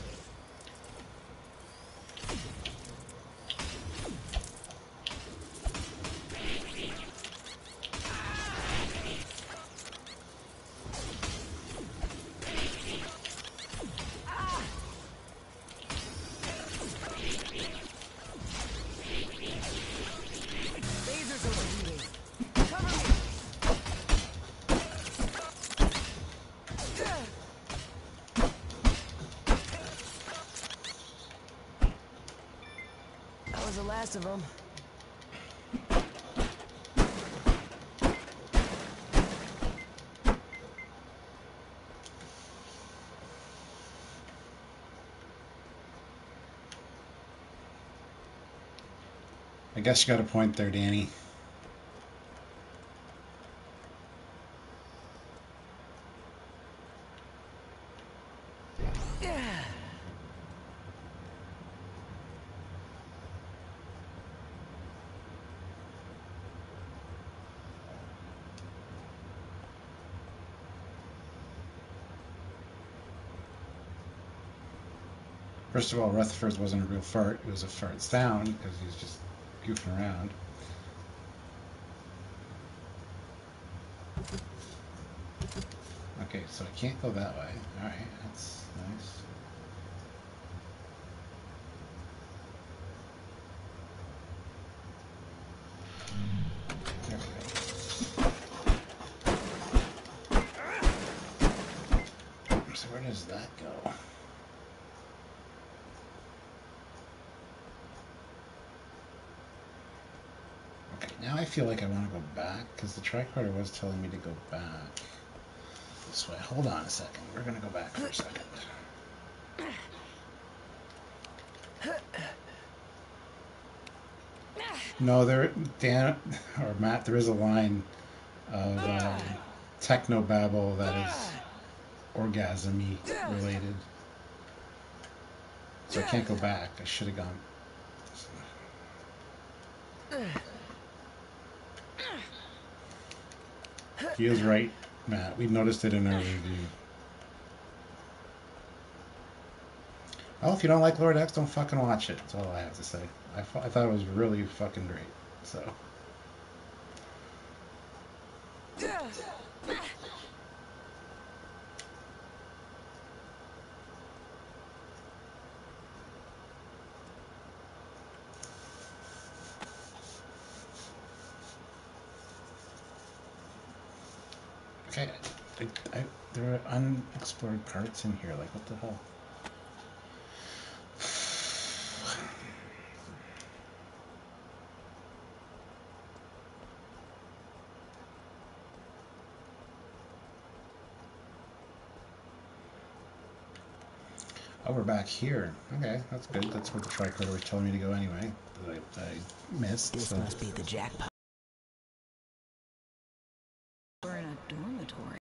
Of them. I guess you got a point there, Danny. First of all, Rutherford's wasn't a real fart. It was a fart sound because he was just goofing around. Okay, so I can't go that way. Alright, that's nice. There we go. So where does that go? Okay, now I feel like I want to go back because the tricorder was telling me to go back this way. Hold on a second. We're gonna go back for a second. No, there, Dan or Matt, there is a line of um, techno babble that is orgasmy related. So I can't go back. I should have gone. He is right, Matt. We noticed it in our review. Well, if you don't like Lower Decks, don't fucking watch it. That's all I have to say. I, I thought it was really fucking great. So. Okay, I, I, there are unexplored parts in here. Like, what the hell? Oh, we're back here. Okay, that's good. That's where the tricorder was telling me to go anyway. I, I missed. This so. must be the jackpot. We're in a dormitory.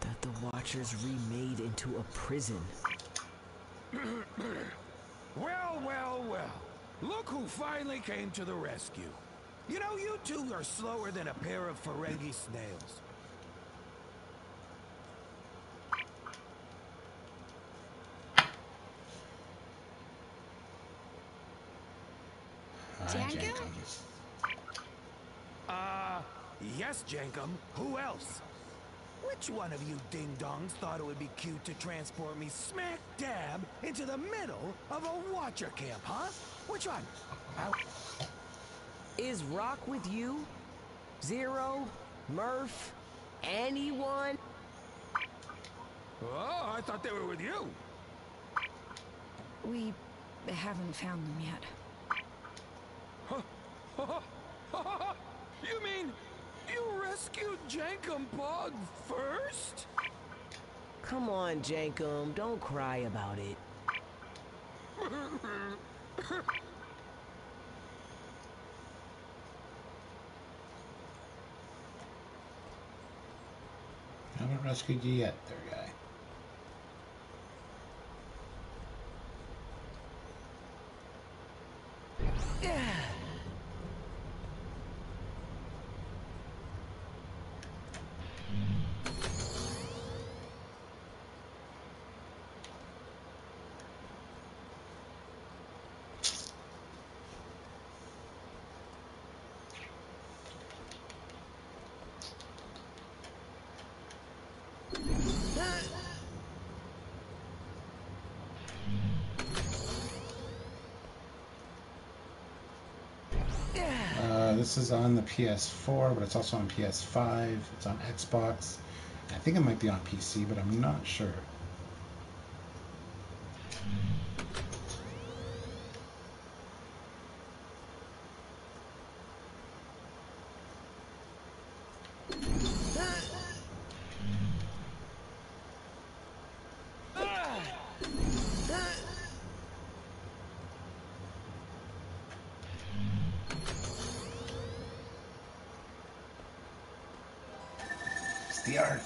That the remade into a prison. Well, well, well. Look who finally came to the rescue. You know, you two are slower than a pair of Ferengi snails. Hi, Jankom? Jankom. Uh, yes, Jankom. Who else? Which one of you ding-dongs thought it would be cute to transport me smack dab into the middle of a watcher camp, huh? Which one? Is Rok with you? Zero? Murph? Anyone? oh, I thought they were with you. We haven't found them yet. you mean you rescued Jankom Pog first? Come on, Jankom. Don't cry about it. I Haven't rescued you yet, there, guy. Uh, this is on the PS4, but it's also on PS5. It's on Xbox. I think it might be on PC, but I'm not sure. It's the Ark.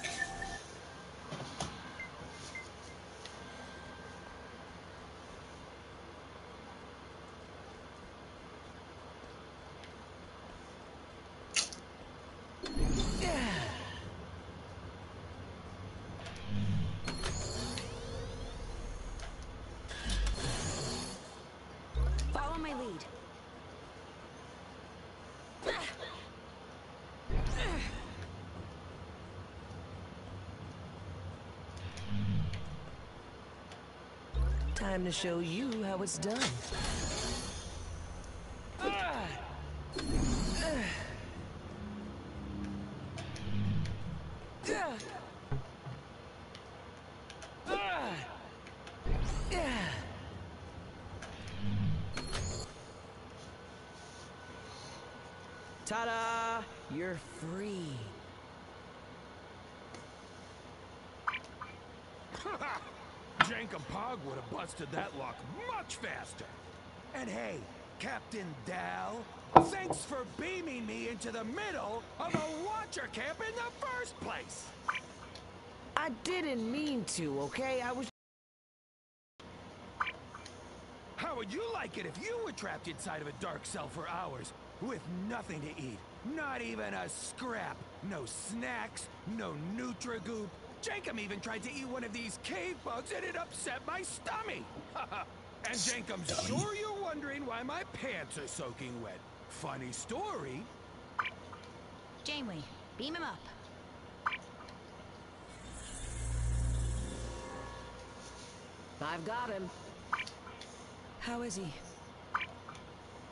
Follow my lead. Time to show you how it's done. Ta-da! You're free. Jankom Pog would have busted that lock much faster. And hey, Captain Dal, thanks for beaming me into the middle of a watcher camp in the first place. I didn't mean to, okay? I was... How would you like it if you were trapped inside of a dark cell for hours with nothing to eat? Not even a scrap. No snacks, no Nutrigoop. Jankom even tried to eat one of these cave bugs and it upset my stomach. and Jankom's sure you're wondering why my pants are soaking wet. Funny story. Janeway, beam him up. I've got him. How is he?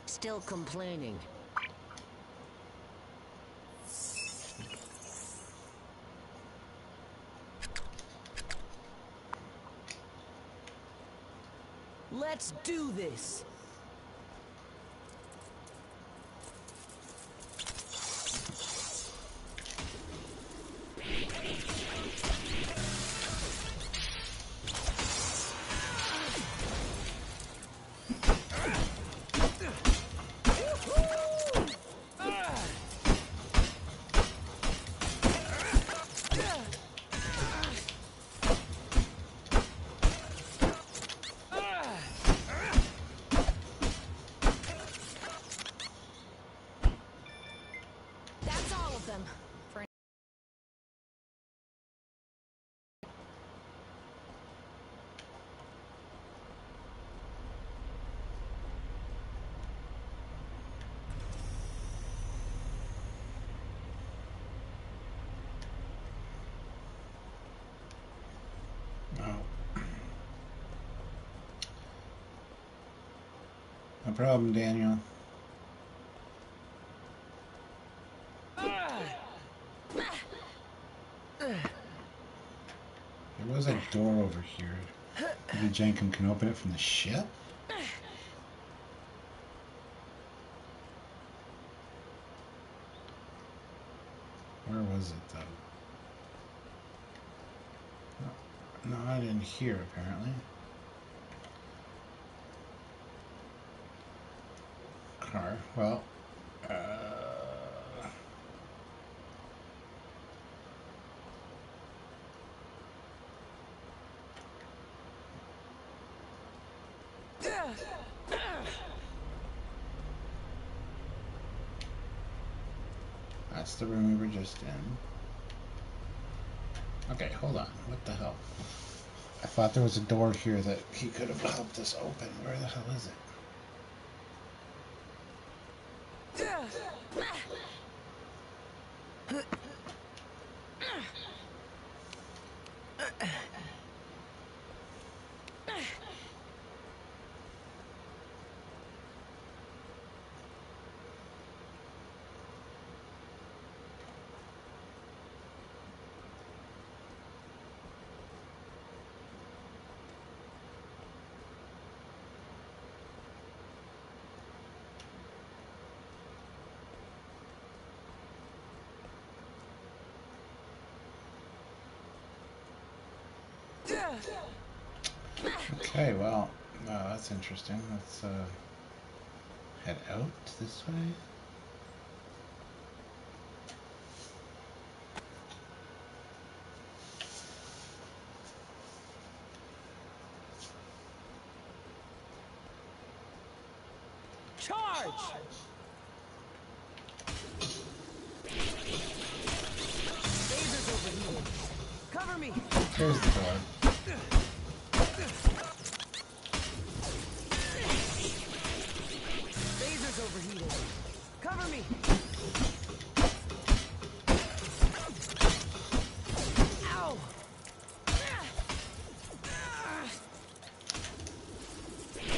Still complaining. Let's do this! Problem, Daniel. There was a door over here. Maybe Jankom can open it from the ship? Where was it, though? No, not in here, apparently. Well, uh, that's the room we were just in. Okay, hold on. What the hell? I thought there was a door here that he could have helped us open. Where the hell is it? Okay, well, uh, that's interesting. Let's uh, head out this way. Charge! Phaser's overheated. Cover me! There's the door.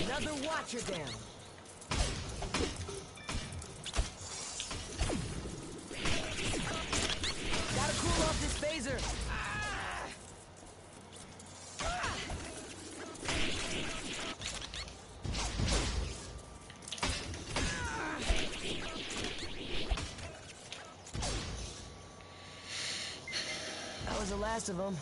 Another watcher down. Last of them.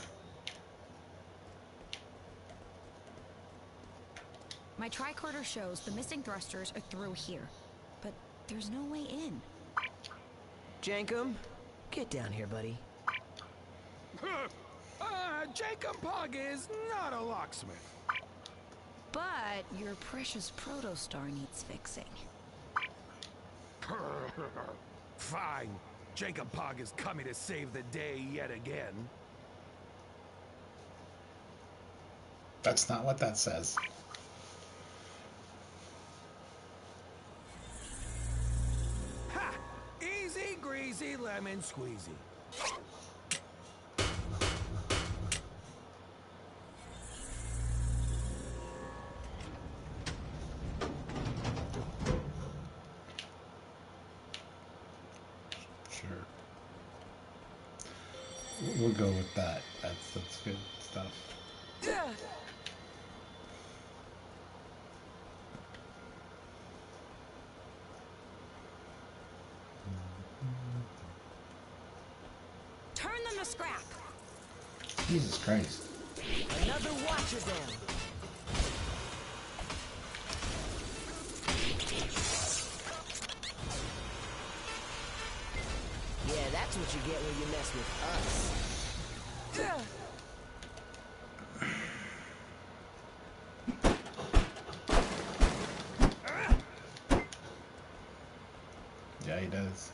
My tricorder shows the missing thrusters are through here, but there's no way in. Jankom, get down here, buddy. uh, Jankom Pog is not a locksmith. But your precious protostar needs fixing. Fine. Jankom Pog is coming to save the day yet again. That's not what that says. Ha! Easy greasy lemon squeezy. Sure. We'll- go with that. That's that's good stuff. Them to scrap! Jesus Christ. Another watcher down. Yeah, that's what you get when you mess with us. Yeah, he does.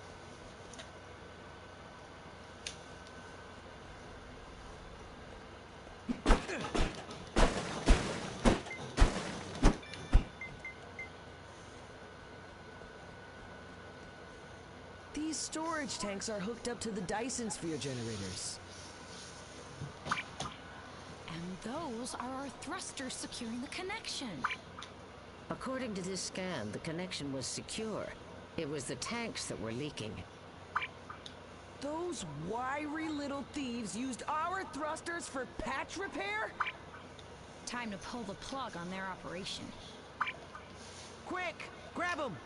These storage tanks are hooked up to the Dyson sphere generators. And those are our thrusters securing the connection. According to this scan, the connection was secure. It was the tanks that were leaking. Those wiry little thieves used our thrusters for patch repair? Time to pull the plug on their operation. Quick, grab them!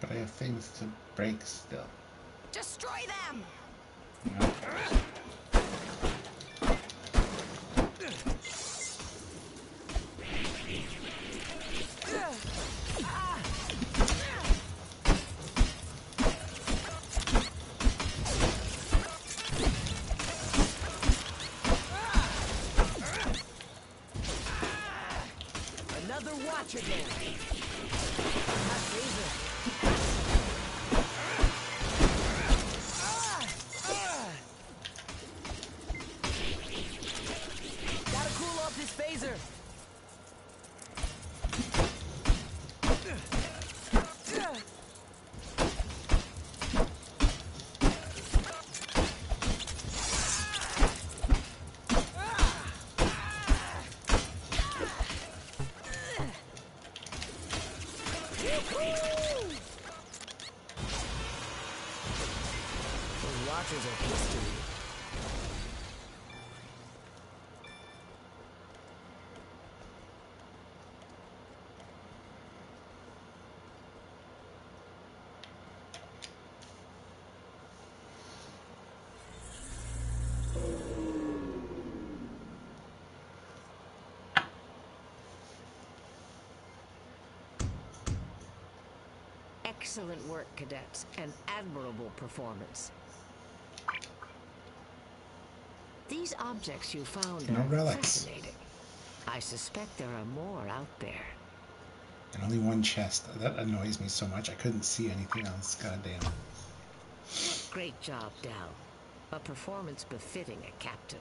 But I have things to break still. Destroy them! Excellent work, cadets. An admirable performance. These objects you found No are relics. fascinating. I suspect there are more out there. And only one chest. That annoys me so much. I couldn't see anything else. Goddamn. Great job, Dal. A performance befitting a captain.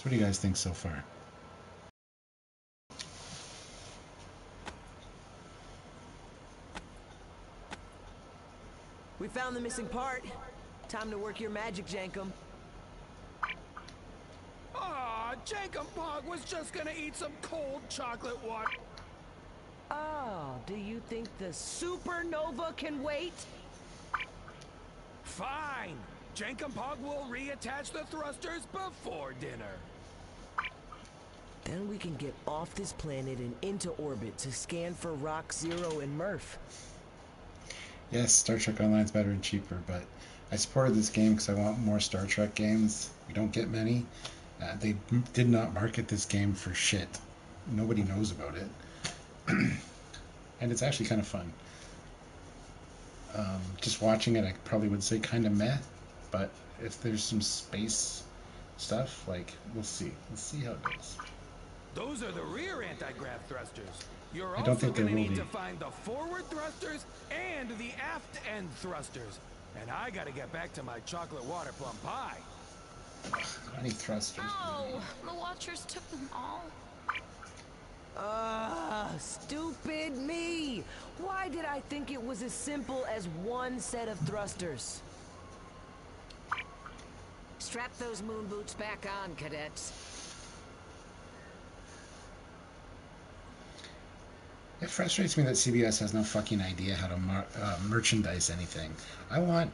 So what do you guys think so far? We found the missing part. Time to work your magic, Jankom. Ah, Aw, Jankom Pog was just gonna eat some cold chocolate water. Oh, do you think the supernova can wait? Fine. Jankom Pog will reattach the thrusters before dinner. Then we can get off this planet and into orbit to scan for Rok Zero and Murph. Yes, Star Trek Online is better and cheaper, but I supported this game because I want more Star Trek games. We don't get many. Uh, they did not market this game for shit. Nobody knows about it. and it's actually kind of fun. Um, just watching it, I probably would say kind of meh, but if there's some space stuff, like, we'll see. We'll see how it goes. Those are the rear anti-grav thrusters. You're I don't also think there gonna need be. to find the forward thrusters and the aft end thrusters. And I gotta get back to my chocolate water plum pie. Any thrusters? Oh, the Watchers took them all. Ah, stupid me! Why did I think it was as simple as one set of thrusters? Strap those moon boots back on, cadets. It frustrates me that CBS has no fucking idea how to mar- uh, merchandise anything. I want,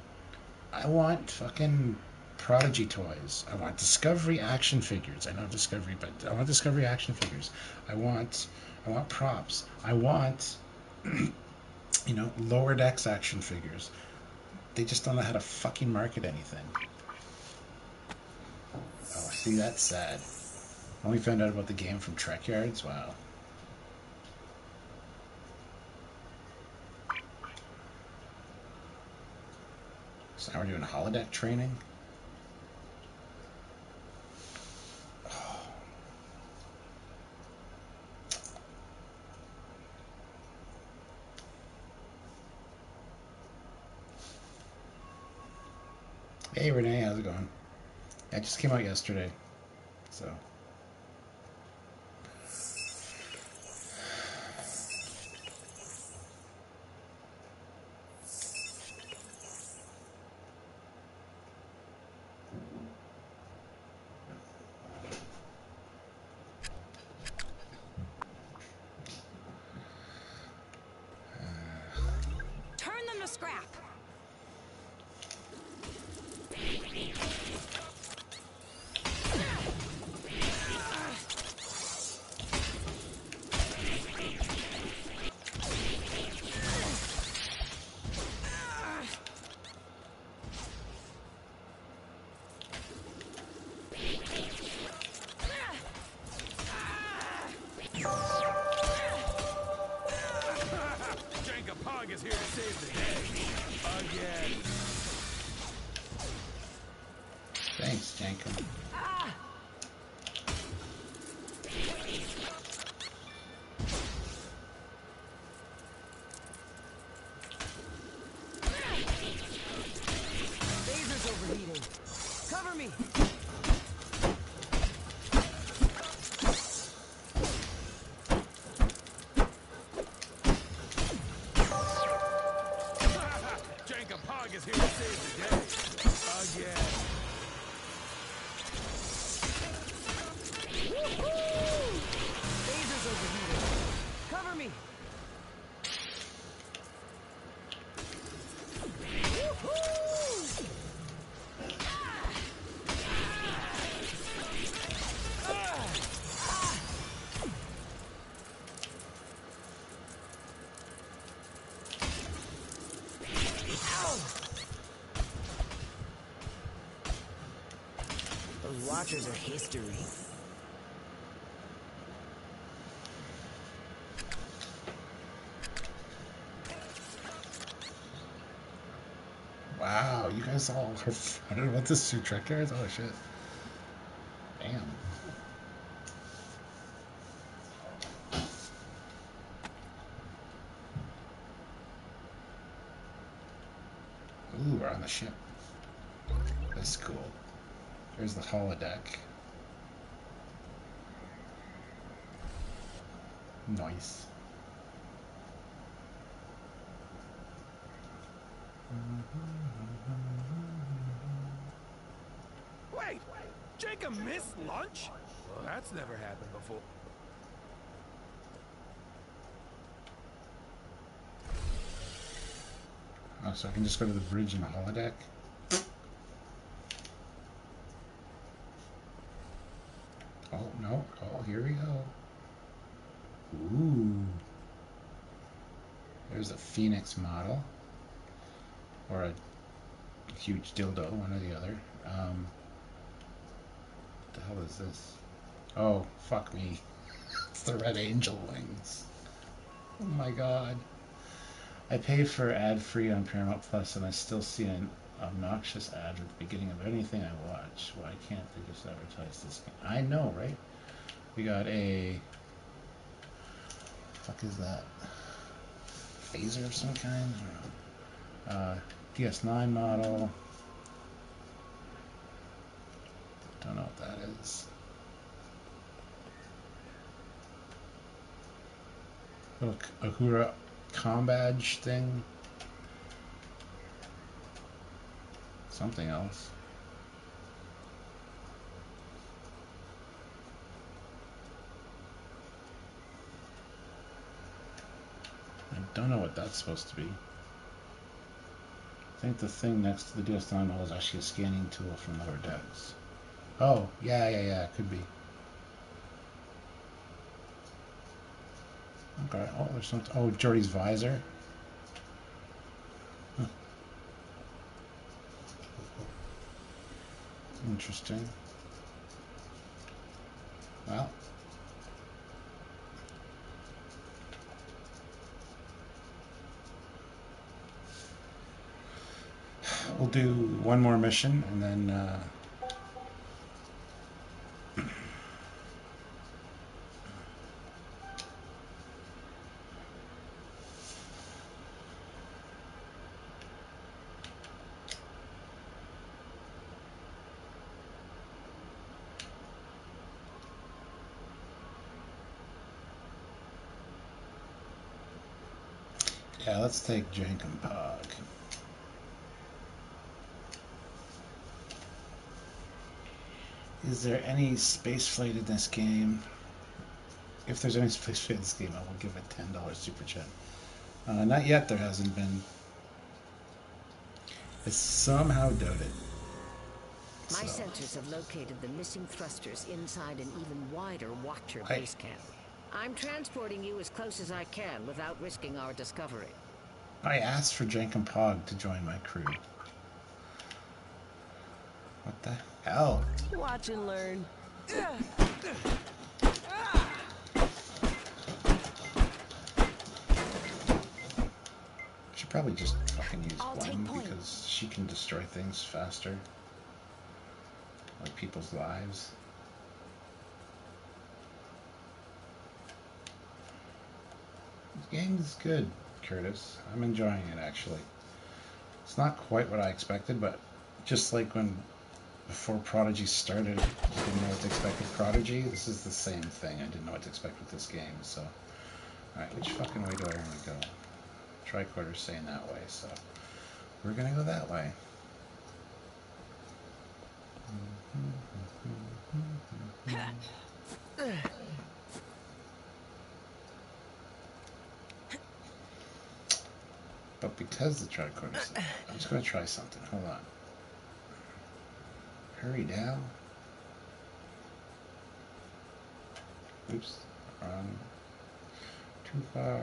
I want fucking Prodigy toys. I want Discovery action figures. I know Discovery, but I want Discovery action figures. I want, I want props. I want, you know, lower decks action figures. They just don't know how to fucking market anything. Oh, I see, that's sad. Only found out about the game from Trekyards. Wow. So now we're doing holodeck training. Hey Renee, how's it going? It just came out yesterday, so. Cover me! Watchers are history. Wow, you guys all are excited about this two Trekyards? Oh shit. never happened before. Oh, so I can just go to the bridge in the holodeck? Oh, no. Oh, here we go. Ooh. There's a Phoenix model. Or a huge dildo, one or the other. Um, what the hell is this? Oh, fuck me. It's the Red Angel wings. Oh my god. I pay for ad free on Paramount Plus and I still see an obnoxious ad at the beginning of anything I watch. Why can't they just advertise this game? I know, right? We got a. Fuck is that? Phaser of some kind? Uh, DS9 model. Don't know what that is. Ahura combadge thing. Something else. I don't know what that's supposed to be. I think the thing next to the DS9 model is actually a scanning tool from Lower Decks. Oh, yeah, yeah, yeah, it could be. Okay, oh, there's something. Oh, Geordi's visor. Huh. Interesting. Well. We'll do one more mission and then uh, Yeah, let's take Jankom Pog. Is there any space flight in this game? If there's any space flight in this game, I will give a $10 super chat. Uh, not yet, there hasn't been. I somehow doubt it. My So, sensors have located the missing thrusters inside an even wider Watcher I- base camp. I'm transporting you as close as I can without risking our discovery. I asked for Jankom Pog to join my crew. What the hell? Watch and learn. Should probably just fucking use I'll one because she can destroy things faster. Like people's lives. This game is good, Curtis. I'm enjoying it actually. It's not quite what I expected, but just like when before Prodigy started, I didn't know what to expect with Prodigy. This is the same thing. I didn't know what to expect with this game. So, all right, which fucking way do I want to go? Tricorder's saying that way, so we're gonna go that way. But because the tricorder's, I'm just gonna try something. Hold on. Hurry down. Oops. Wrong. Too far.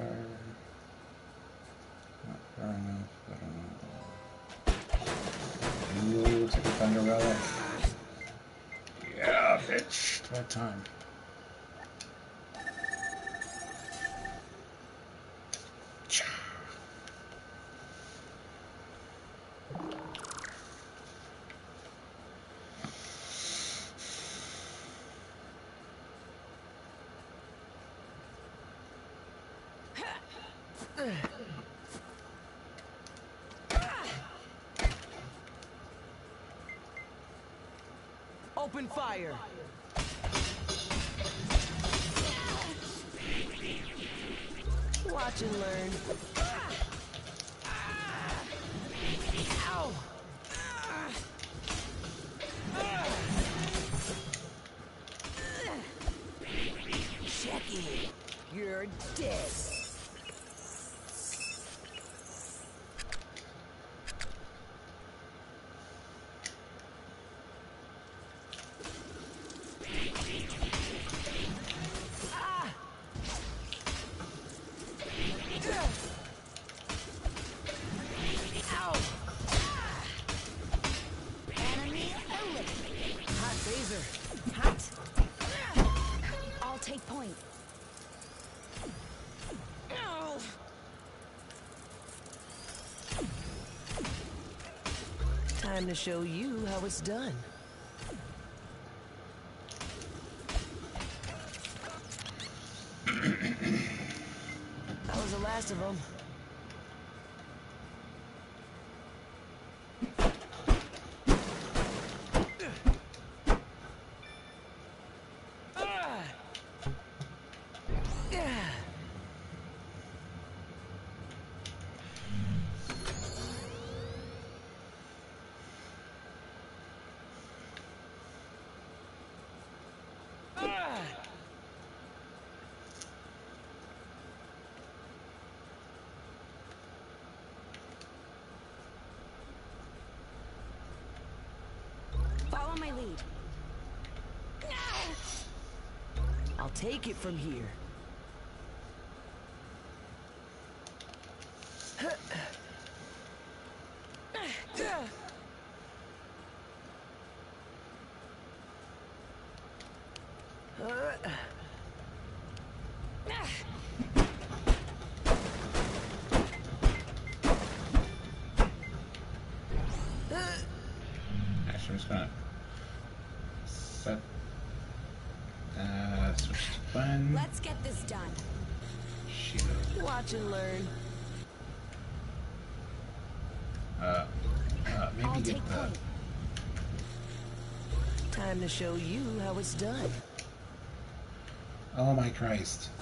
Not far enough. I don't know. Ooh, a thunder relic. Yeah, bitch. What time? Cha. Open fire. Watch and learn. Time to show you how it's done. that was the last of them. Follow my lead. I'll take it from here. Actually, I'm just gonna set. Uh, switch to button. Let's get this done. Shield. Watch and learn. Uh, uh, maybe I'll get the. point. Time to show you how it's done. Oh my Christ!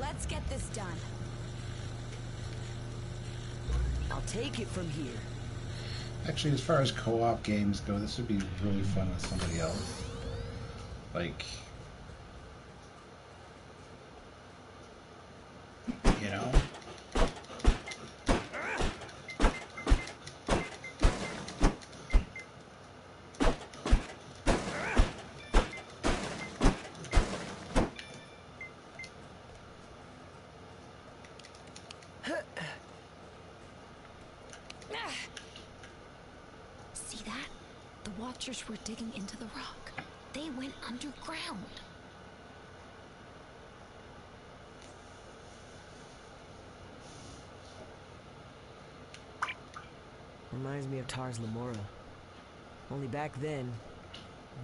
Let's get this done. I'll take it from here. Actually, as far as co-op games go, this would be really fun with somebody else. Like, you know. See that? The Watchers were digging into the rock. They went underground. Reminds me of Tars Lamora. Only back then,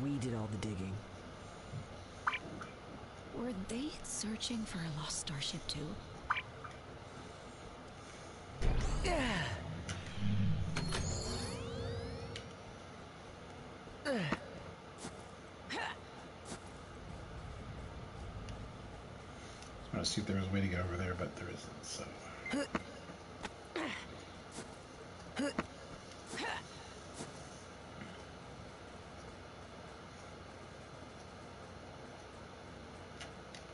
we did all the digging. Were they searching for a lost starship too? I want to see if there was a way to get over there, but there isn't. So.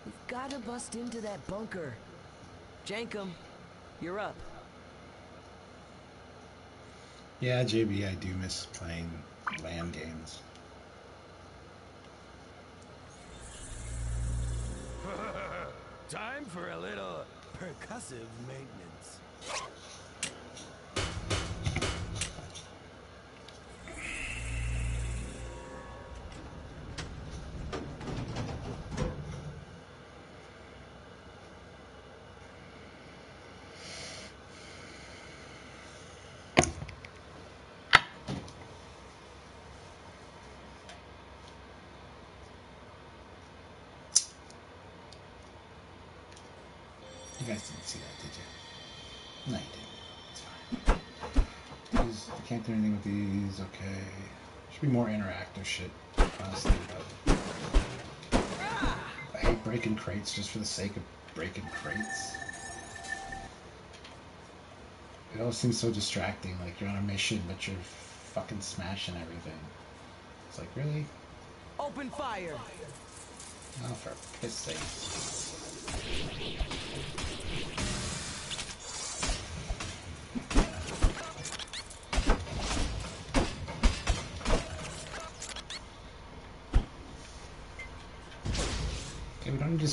We've gotta bust into that bunker. Jankom, you're up. Yeah, JB, I do miss playing land games. Time for a little percussive maintenance. You guys didn't see that, did you? No, you didn't. It's fine. These, I can't do anything with these. Okay. Should be more interactive shit, honestly. But I hate breaking crates just for the sake of breaking crates. It always seems so distracting. Like you're on a mission, but you're fucking smashing everything. It's like, really? Open fire! Oh, for piss sake.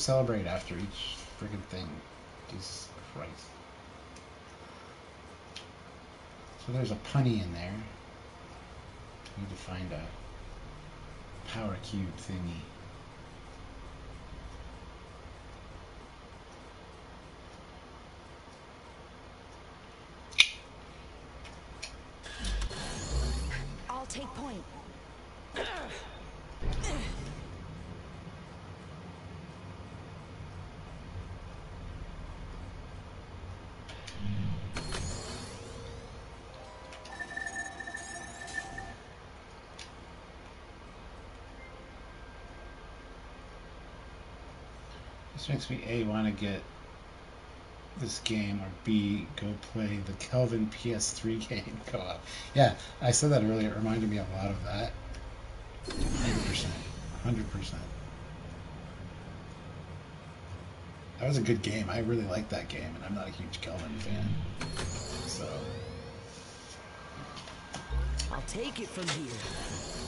Celebrate after each freaking thing. Jesus Christ. So there's a punny in there. We need to find a power cube thingy. This makes me A want to get this game or B go play the Kelvin PS3 game co-op. Yeah, I said that earlier. It reminded me a lot of that. 100%. 100%. That was a good game. I really liked that game, and I'm not a huge Kelvin fan. So. I'll take it from here.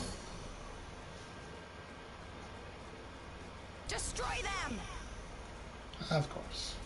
Of course.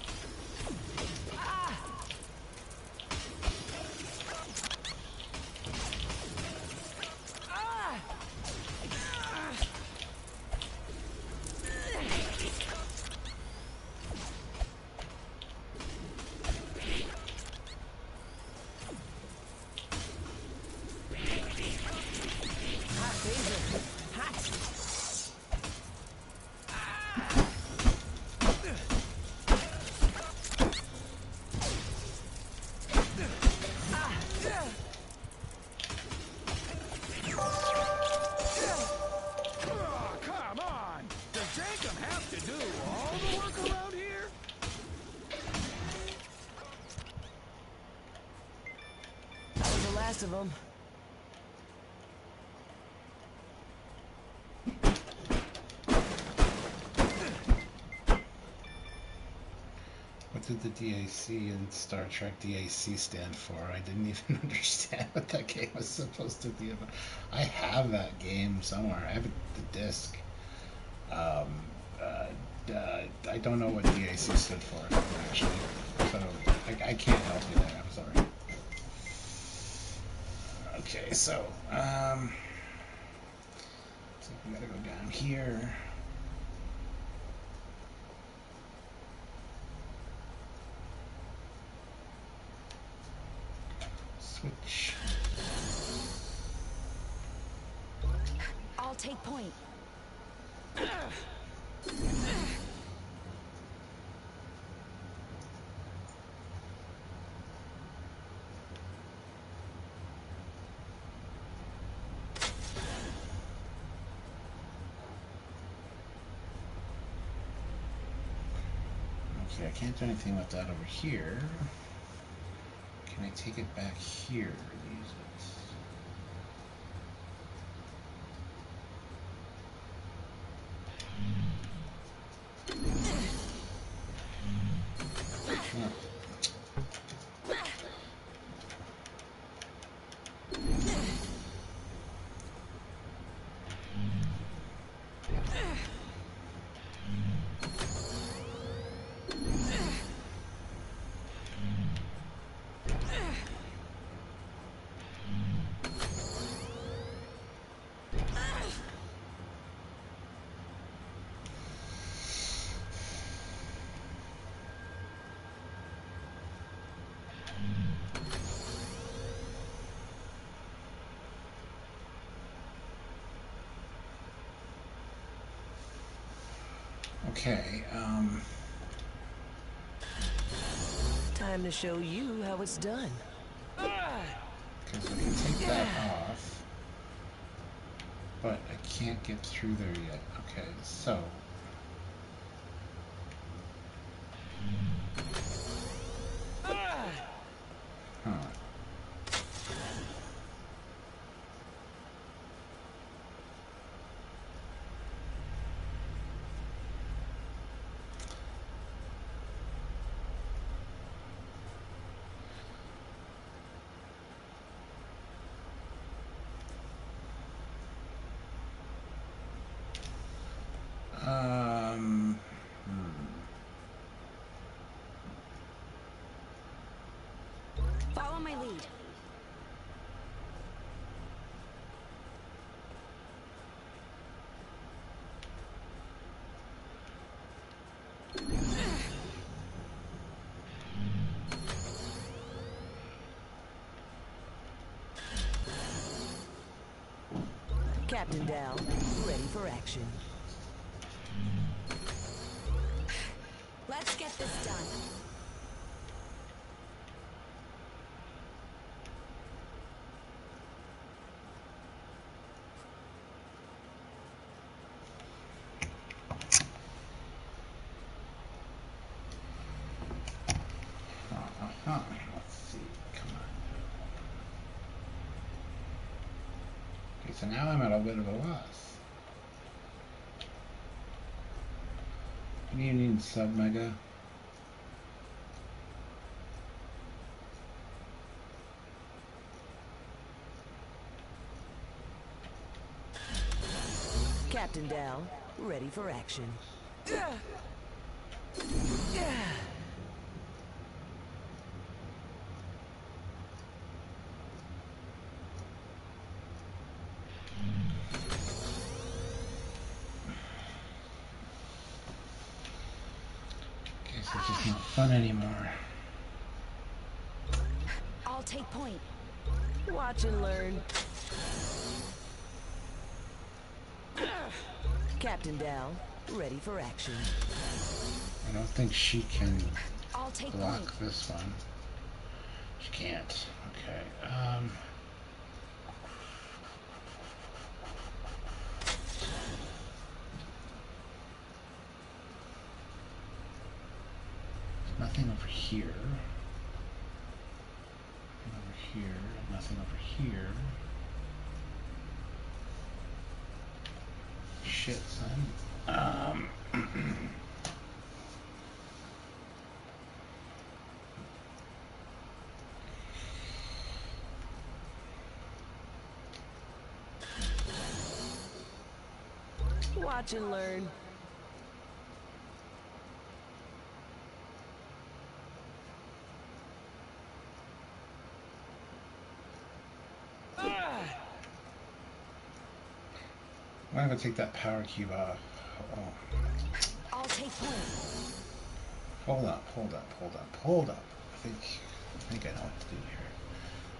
Last of them. What did the DAC and Star Trek DAC stand for? I didn't even understand what that game was supposed to be about. I have that game somewhere. I have the disc. Um, uh, uh, I don't know what DAC stood for, actually. So I, I can't help you there. I'm sorry. Okay, so um, so we gotta go down here. Switch. I'll take point. Okay, I can't do anything with that over here. Can I take it back here and use it? Huh. Okay, um, Time to show you how it's done. because I can take that off, but I can't get through there yet. Okay, so. Huh. Um. hmm. Follow my lead. Captain Dal, ready for action. Let's get this done. Uh-huh. Let's see. Come on. Okay, so now I'm at a bit of a loss. What do you need, sub mega? Captain Dal, ready for action. Guess for action. I don't think she can block this one. She can't. Okay. Um. There's nothing over here. Nothing over here. Nothing over here. Shit, son. Um. Watch and learn. I'm gonna take that power cube off. Oh. I'll take point. Hold up, hold up, hold up, hold up. I think I think I know what to do here.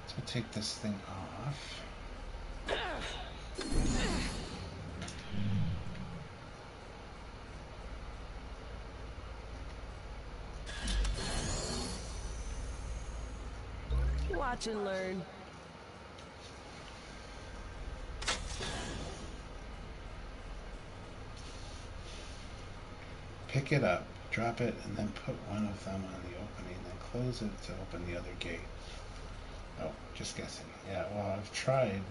So we'll take this thing off. Watch and learn. Pick it up, drop it, and then put one of them on the opening, then close it to open the other gate. Oh, just guessing. Yeah, well, I've tried.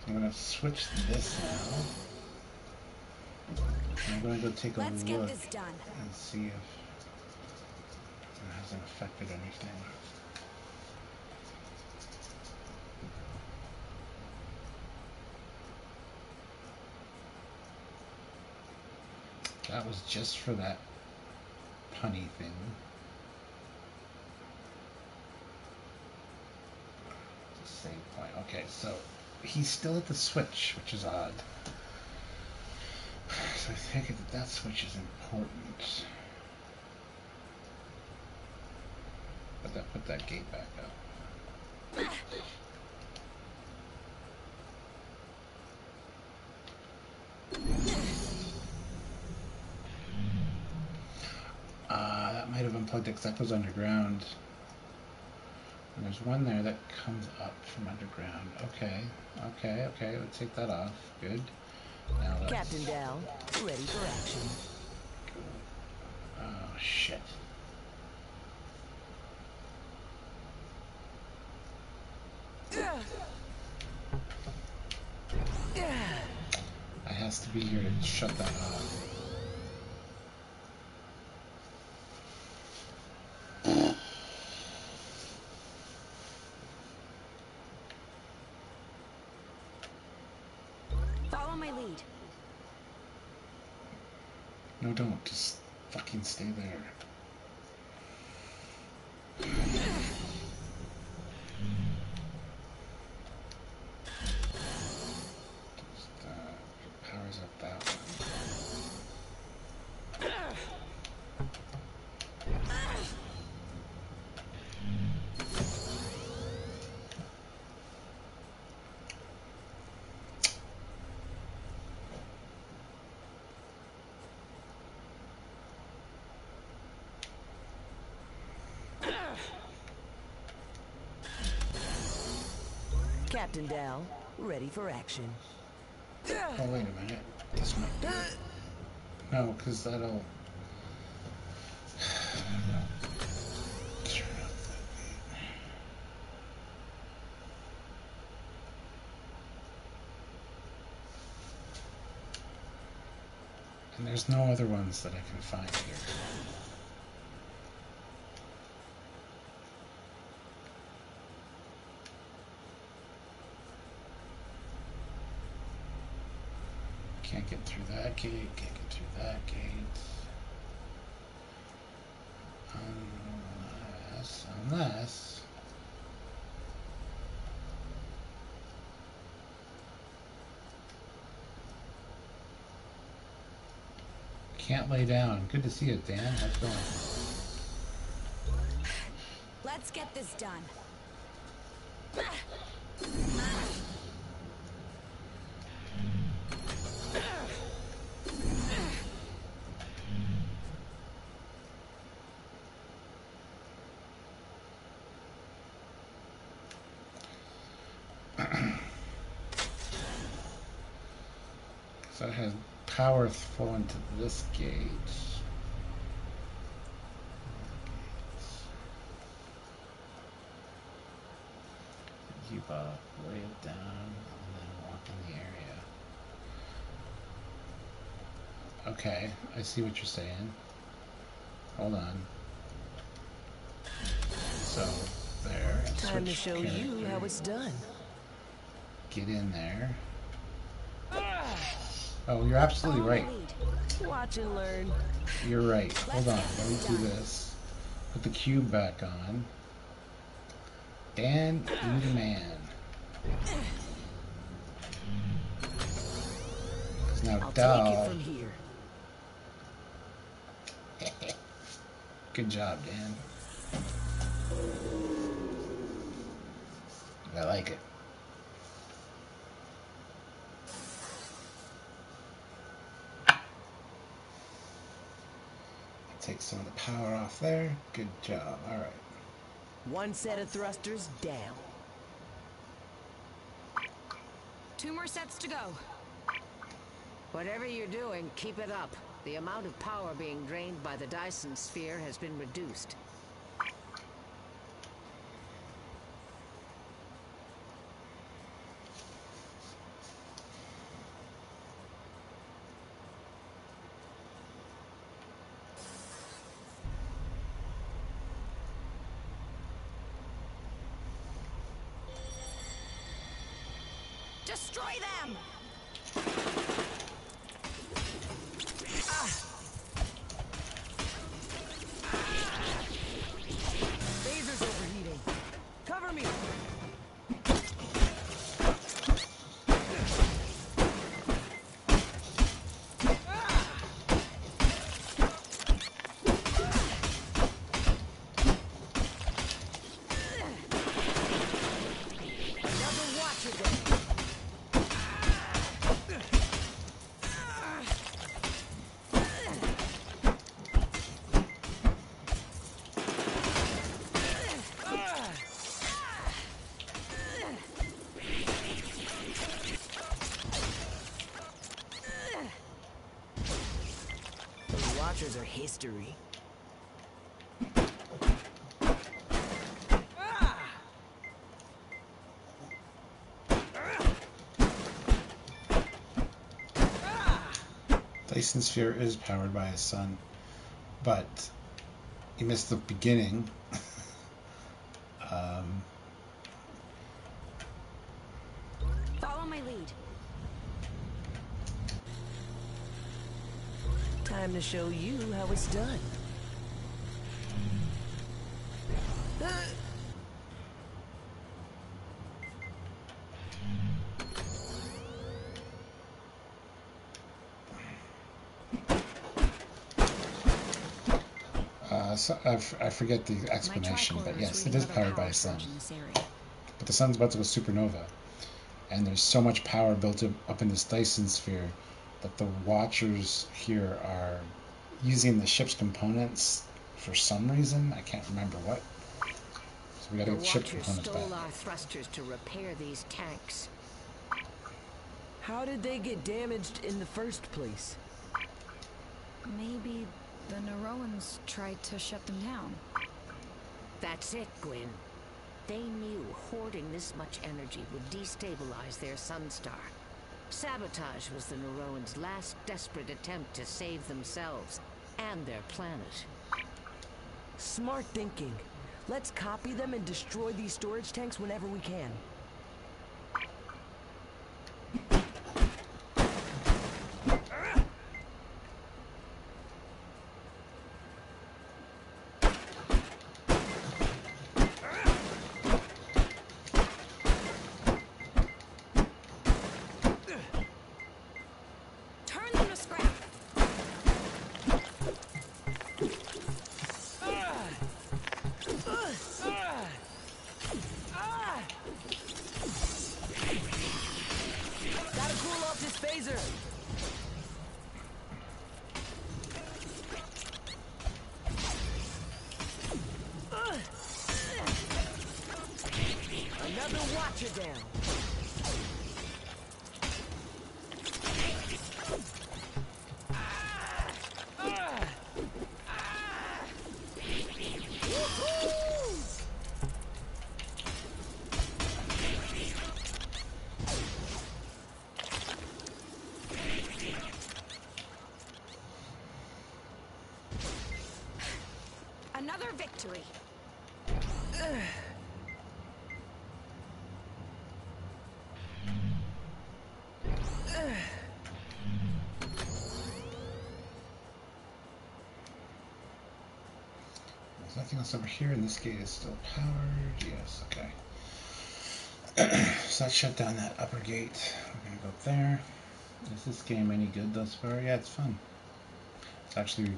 So I'm gonna switch this now. I'm gonna go take a Let's get look this done. and see if it hasn't affected anything. That was just for that punny thing. It's point. Okay, so he's still at the switch, which is odd. So I think that that switch is important. But that put that gate back up. Uh, it because that goes underground. And there's one there that comes up from underground. Okay, okay, okay. Let's take that off. Good. Now let's. Captain Dal, ready for action. Oh shit. I has to be here to shut that off. No, don't. Just fucking stay there. Just, uh, powers up that one. Captain Dal, ready for action. Oh, wait a minute. This might... No, because that'll... And there's no other ones that I can find here. Can't get through that gate, can't get through that gate. Unless, unless... Can't lay down. Good to see you, Dan. How's it going? Let's get this done. So it has power fall into this gate. Keep up, lay it down, and then walk in the area. Okay, I see what you're saying. Hold on. So, there. Time to show you how it's done. Get in there. Oh, you're absolutely right. Watch and learn. You're right. Hold on. Let me do this. Put the cube back on. Dan, you the man. 'Cause now I'll. Good job, Dan. I like it. Take some of the power off there. Good job. All right. One set of thrusters down. Two more sets to go. Whatever you're doing, keep it up. The amount of power being drained by the Dyson sphere has been reduced. Those are history. Dyson Sphere is powered by his sun, but you missed the beginning. um, Follow my lead. Time to show you how it's done. uh, so I, forget the explanation, but yes, it is powered by a sun. surge in this area. But the sun's about to go supernova, and there's so much power built up, up in this Dyson sphere that the Watchers here are using the ship's components for some reason. I can't remember what. we gotta the get ship Watchers components stole back. our thrusters to repair these tanks. How did they get damaged in the first place? Maybe the Neroans tried to shut them down. That's it, Gwyn. They knew hoarding this much energy would destabilize their Sunstar. Sabotage was the Neroans' last desperate attempt to save themselves and their planet. Smart thinking. Let's copy them and destroy these storage tanks whenever we can. Victory. There's nothing else over here, and this gate is still powered. Yes, okay. so let's shut down that upper gate. We're gonna go up there. Is this game any good thus far? Yeah, it's fun. It's actually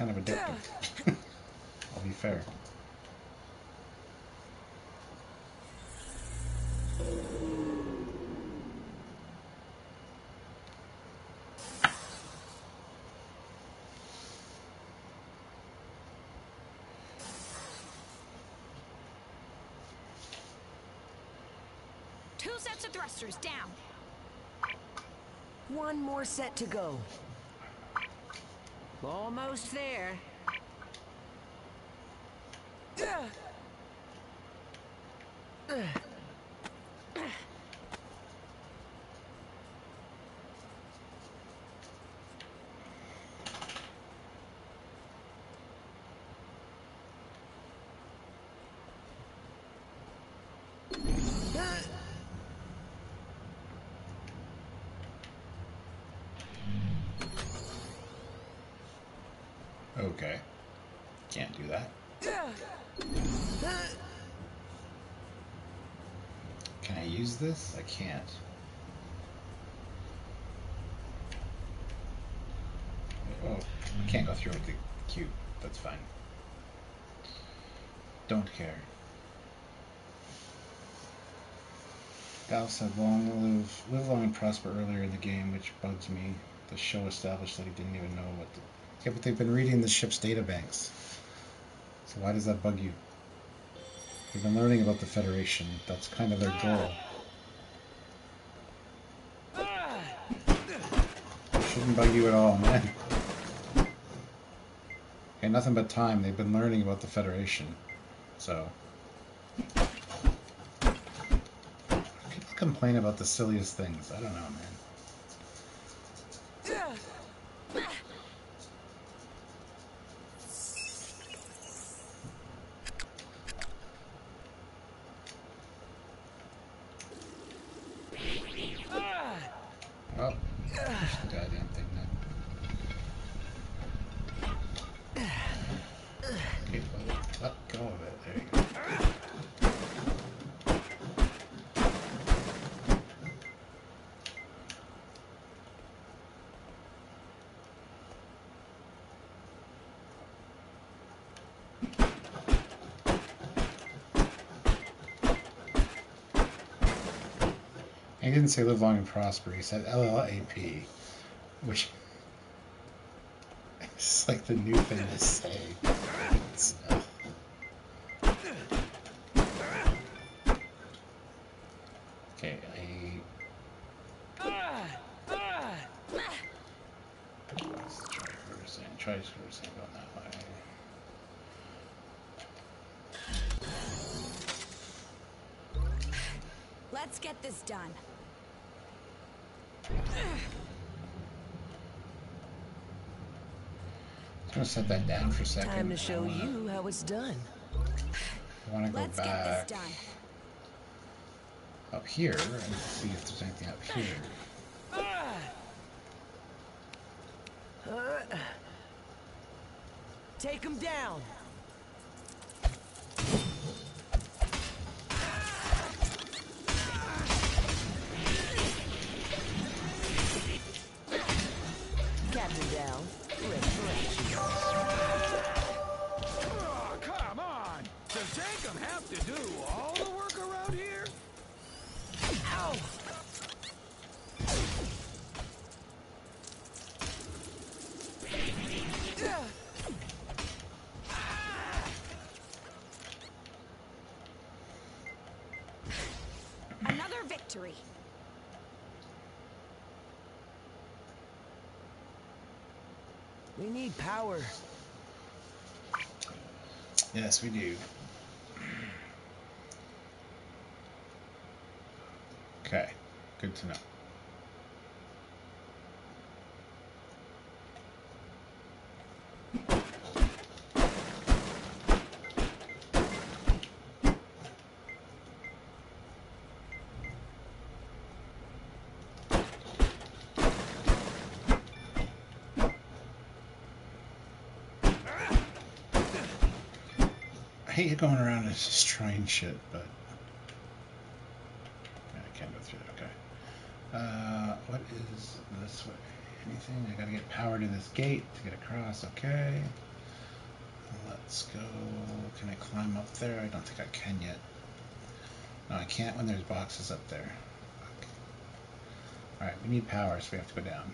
kind of addictive. I'll be fair. Two sets of thrusters down. One more set to go. Almost there. Okay. Can't do that. Can I use this? I can't. Oh, I can't go through with the cube. That's fine. Don't care. Dal said, "Long live, live long and prosper." Earlier in the game, which bugs me. The show established that he didn't even know what. The, yeah, but they've been reading the ship's data banks. So why does that bug you? They've been learning about the Federation. That's kind of their goal. Shouldn't bug you at all, man. Okay, nothing but time. They've been learning about the Federation. So. People complain about the silliest things. I don't know, man. Oh, push the goddamn thing now. Okay, well, let go of it. There you go. He didn't say live long and prosper. He said LLAP, which is like the new thing to say. It's, uh, Okay, I. Let's try reversing. Try reversing going that way. Let's get this done. I'm gonna set that down for a second. Time to show wanna, you how it's done. I wanna go Let's get back this done. up here and see if there's anything up here. Take him down. Power. Yes, we do. Okay, good to know. I hate going around and destroying shit, but I can't go through. Okay. Uh, what is this way? Anything? I gotta get power to this gate to get across. Okay. Let's go. Can I climb up there? I don't think I can yet. No, I can't when there's boxes up there. Okay. All right, we need power, so we have to go down.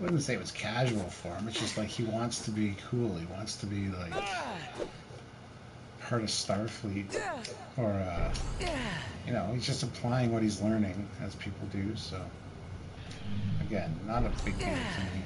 I wouldn't say it was casual for him. It's just like he wants to be cool. He wants to be like part of Starfleet, or uh, you know, he's just applying what he's learning as people do. So again, not a big deal to me.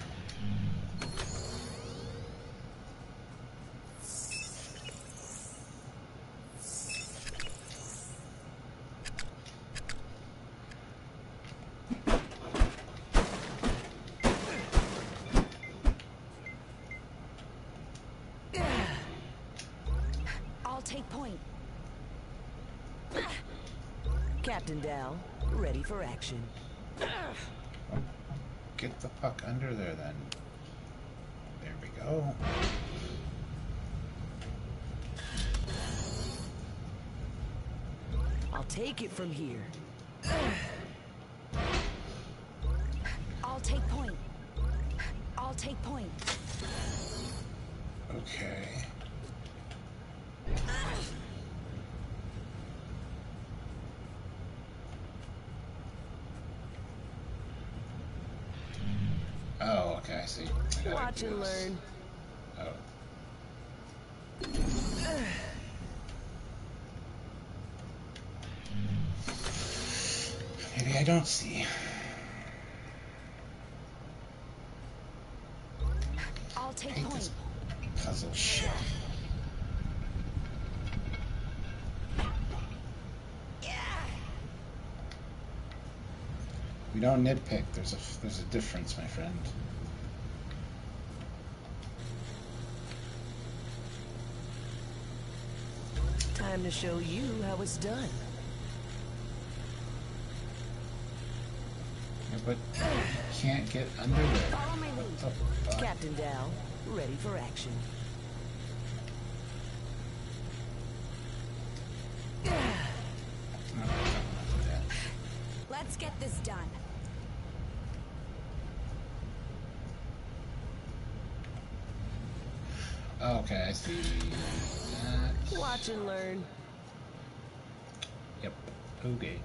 I'll take point. Captain down. Ready for action. Get the puck under there, then. There we go. I'll take it from here. I'll take point. I'll take point. Okay. Oh, okay, I see. I Watch and learn. Oh. Maybe I don't see. I'll I take hate point. this puzzle shit. We don't nitpick. There's a there's a difference, my friend. Time to show you how it's done. Yeah, but can't get under there. Follow my lead. What? Captain down. Ready for action. And learn. Yep. Okay.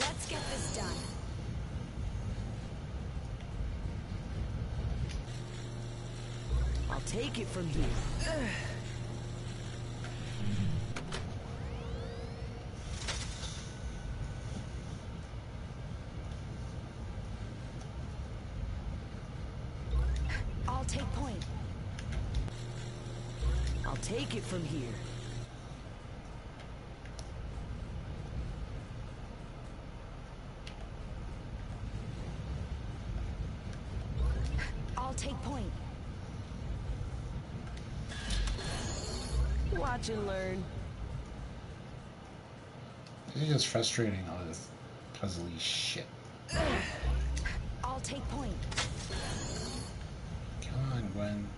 Let's get this done. I'll take it from you. Watch and learn. It's just frustrating, all this puzzly shit. I'll take point. Come on, Gwyn.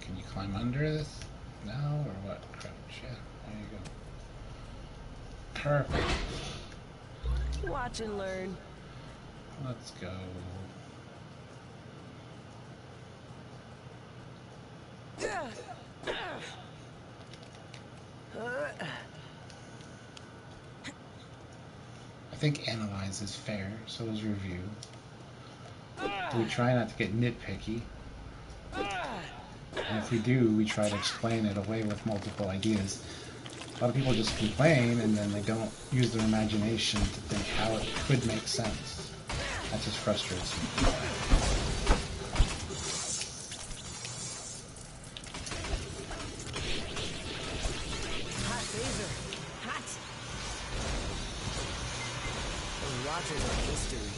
Can you climb under this? No, or what? Crouch, yeah. There you go. Perfect. Watch and learn. Let's go. I think analyze is fair, so is review. We try not to get nitpicky. And if we do, we try to explain it away with multiple ideas. A lot of people just complain and then they don't use their imagination to think how it could make sense. That just frustrates me. Hot phaser. Hot. The Rogers are history.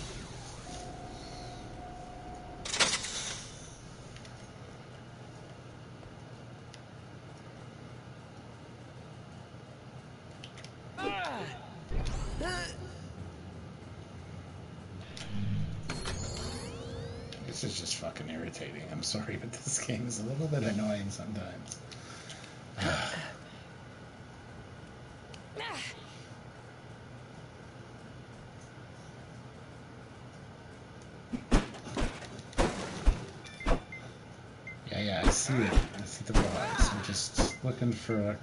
This is just fucking irritating. I'm sorry, but this game is a little bit annoying sometimes. Yeah, yeah, I see it. I see the box. I'm just looking for uh,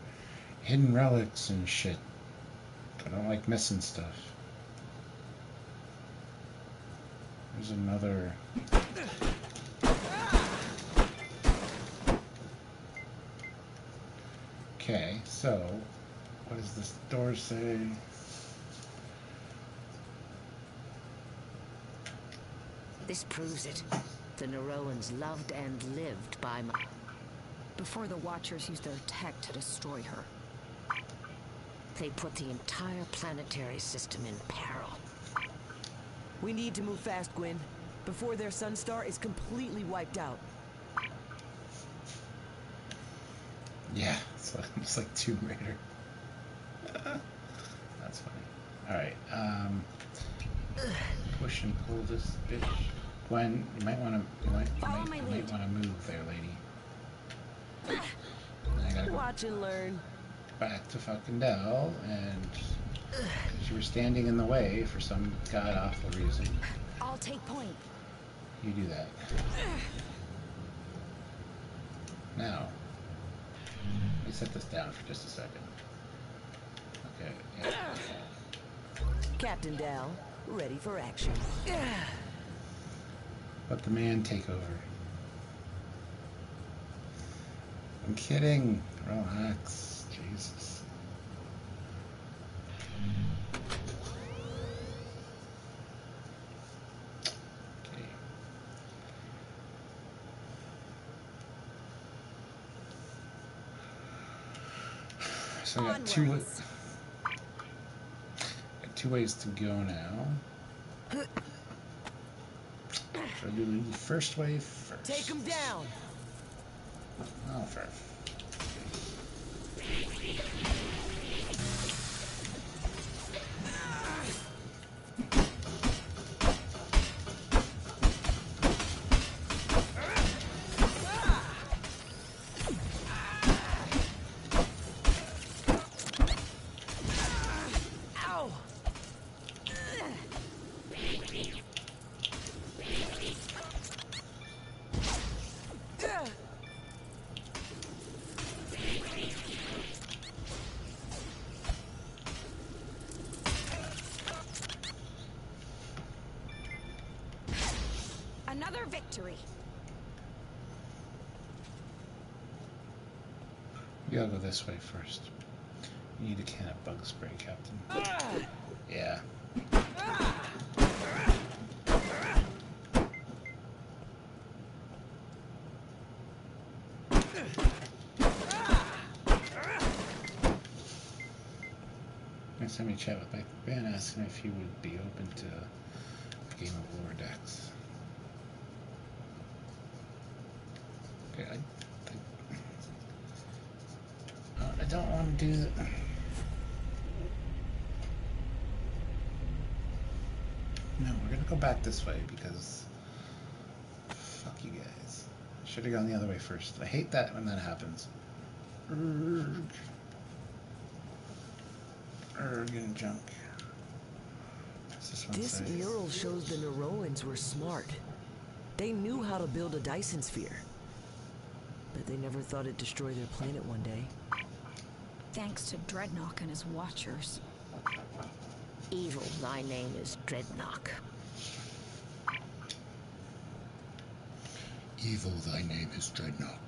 hidden relics and shit. I don't like missing stuff. There's another. Okay, so what does this door say? This proves it. The Neroans loved and lived by my... Before the Watchers used their tech to destroy her. They put the entire planetary system in peril. We need to move fast, Gwyn, before their sunstar is completely wiped out. Yeah, it's like, it's like Tomb Raider. That's funny. Alright, um. Push and pull this bitch. Gwyn, you might want to. You might, you might, my you might want to move there, lady. And I gotta go Watch and learn. back to fucking Dal, and. You were standing in the way for some god awful reason. I'll take point. You do that. Now, let me set this down for just a second. Okay, yeah. Captain Dal, ready for action. Let the man take over. I'm kidding. Relax. Jesus. Okay. So I got two. Got two ways to go now. Should I do the first way first? Take him down. Oh, fair. Another victory. This way first. You need a can of bug spray, Captain. Yeah. Next time you chat with Mike Ben, ask him if he would be open to a game of Lower Decks. Okay, I, I, uh, I don't want to do. No, we're gonna go back this way because fuck you guys. Should have gone the other way first. I hate that when that happens. Urgh. Urgh and junk. This This mural shows the Neroans were smart. They knew how to build a Dyson sphere. But they never thought it'd destroy their planet one day. Thanks to Drednok and his Watchers. Evil, thy name is Drednok. Evil, thy name is Drednok.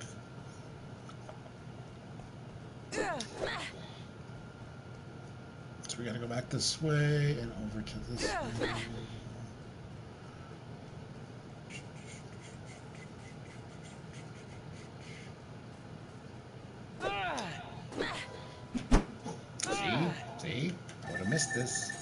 So we gotta go back this way and over to this way. See? See? I would have missed this.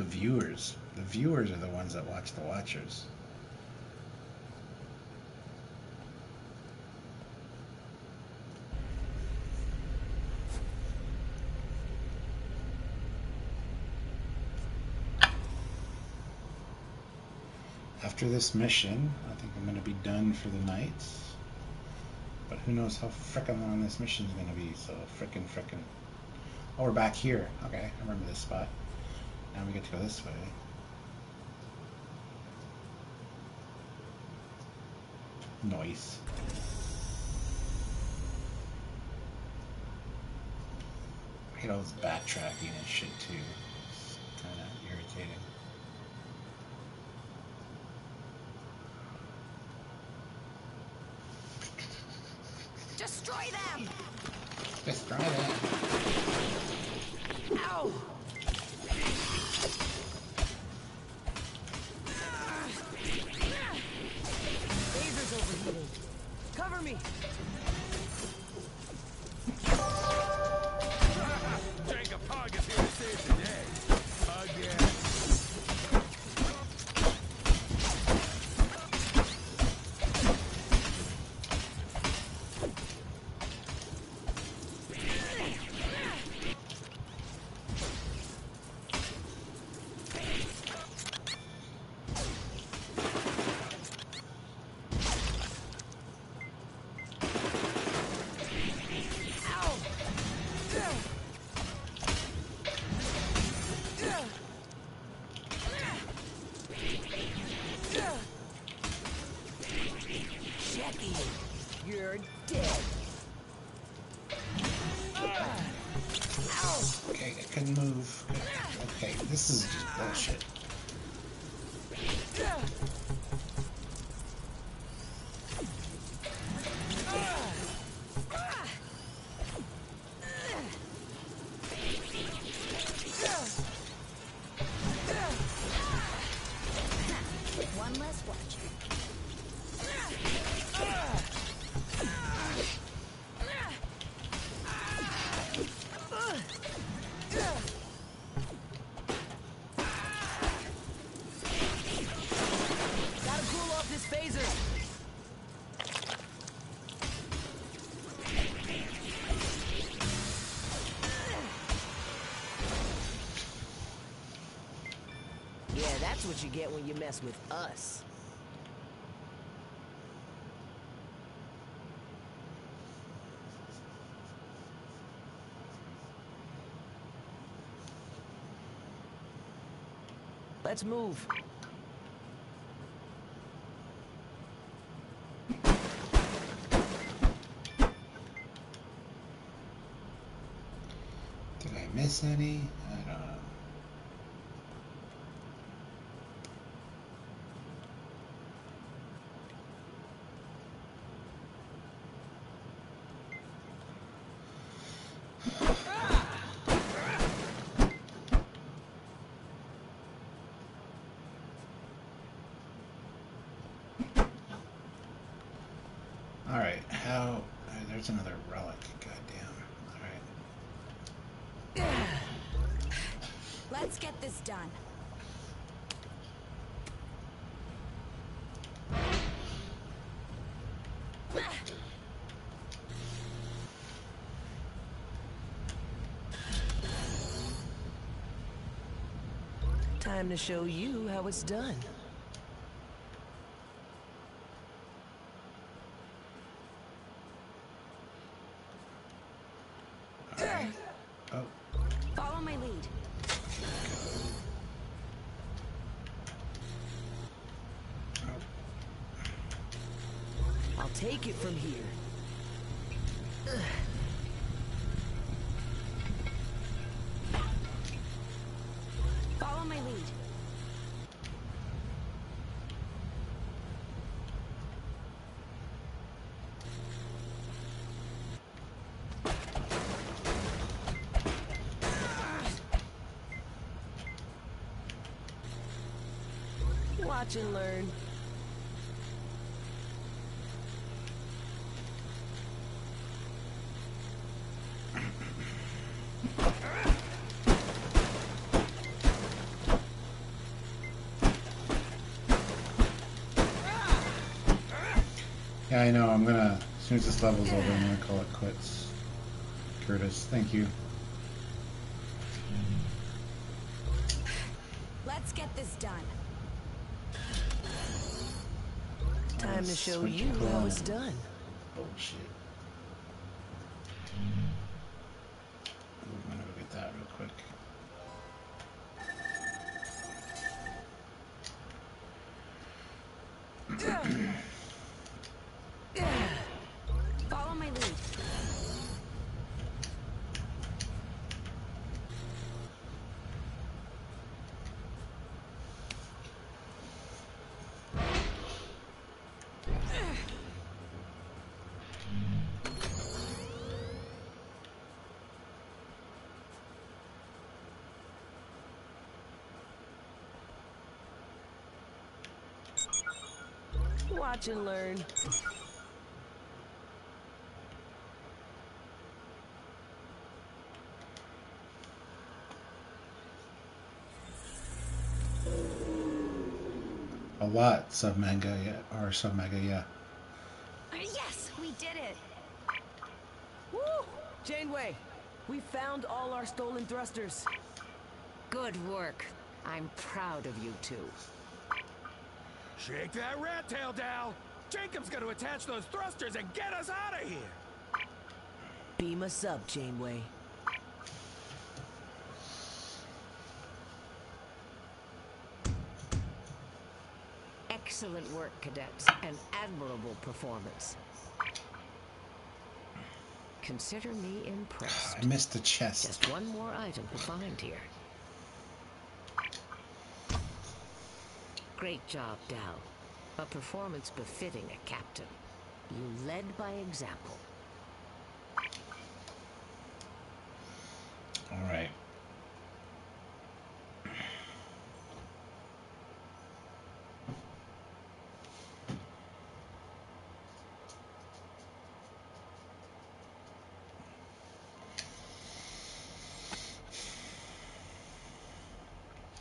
The viewers. The viewers are the ones that watch the watchers. After this mission, I think I'm going to be done for the night. But who knows how frickin' long this mission is going to be, so frickin' frickin'. Oh, we're back here. Okay, I remember this spot. Now we get to go this way. Noise. I hate all this backtracking and shit too. It's kind of irritating. Destroy them! Let's try That's what you get when you mess with us. Let's move. Did I miss any? How? uh, There's another relic. Goddamn. All right. Let's get this done. Time to show you how it's done. Take it from here. Follow my lead. Watch and learn. Yeah, I know. I'm gonna. As soon as this level's over, I'm gonna call it quits. Curtis, thank you. Let's get this done. Time to show you how it's done. Bullshit. Ooh, I'm gonna go get that real quick. Follow my lead. Watch and learn. A lot, sub manga, yeah, or sub mega, yeah. Uh, Yes, we did it. Woo! Janeway, we found all our stolen thrusters. Good work. I'm proud of you two. Shake that rat tail down! Jankom's gonna attach those thrusters and get us out of here! Beam us up, Janeway. Excellent work, cadets. An admirable performance. Consider me impressed. I missed the chest. Just one more item to find here. Great job, Dal. A performance befitting a captain. You led by example. All right.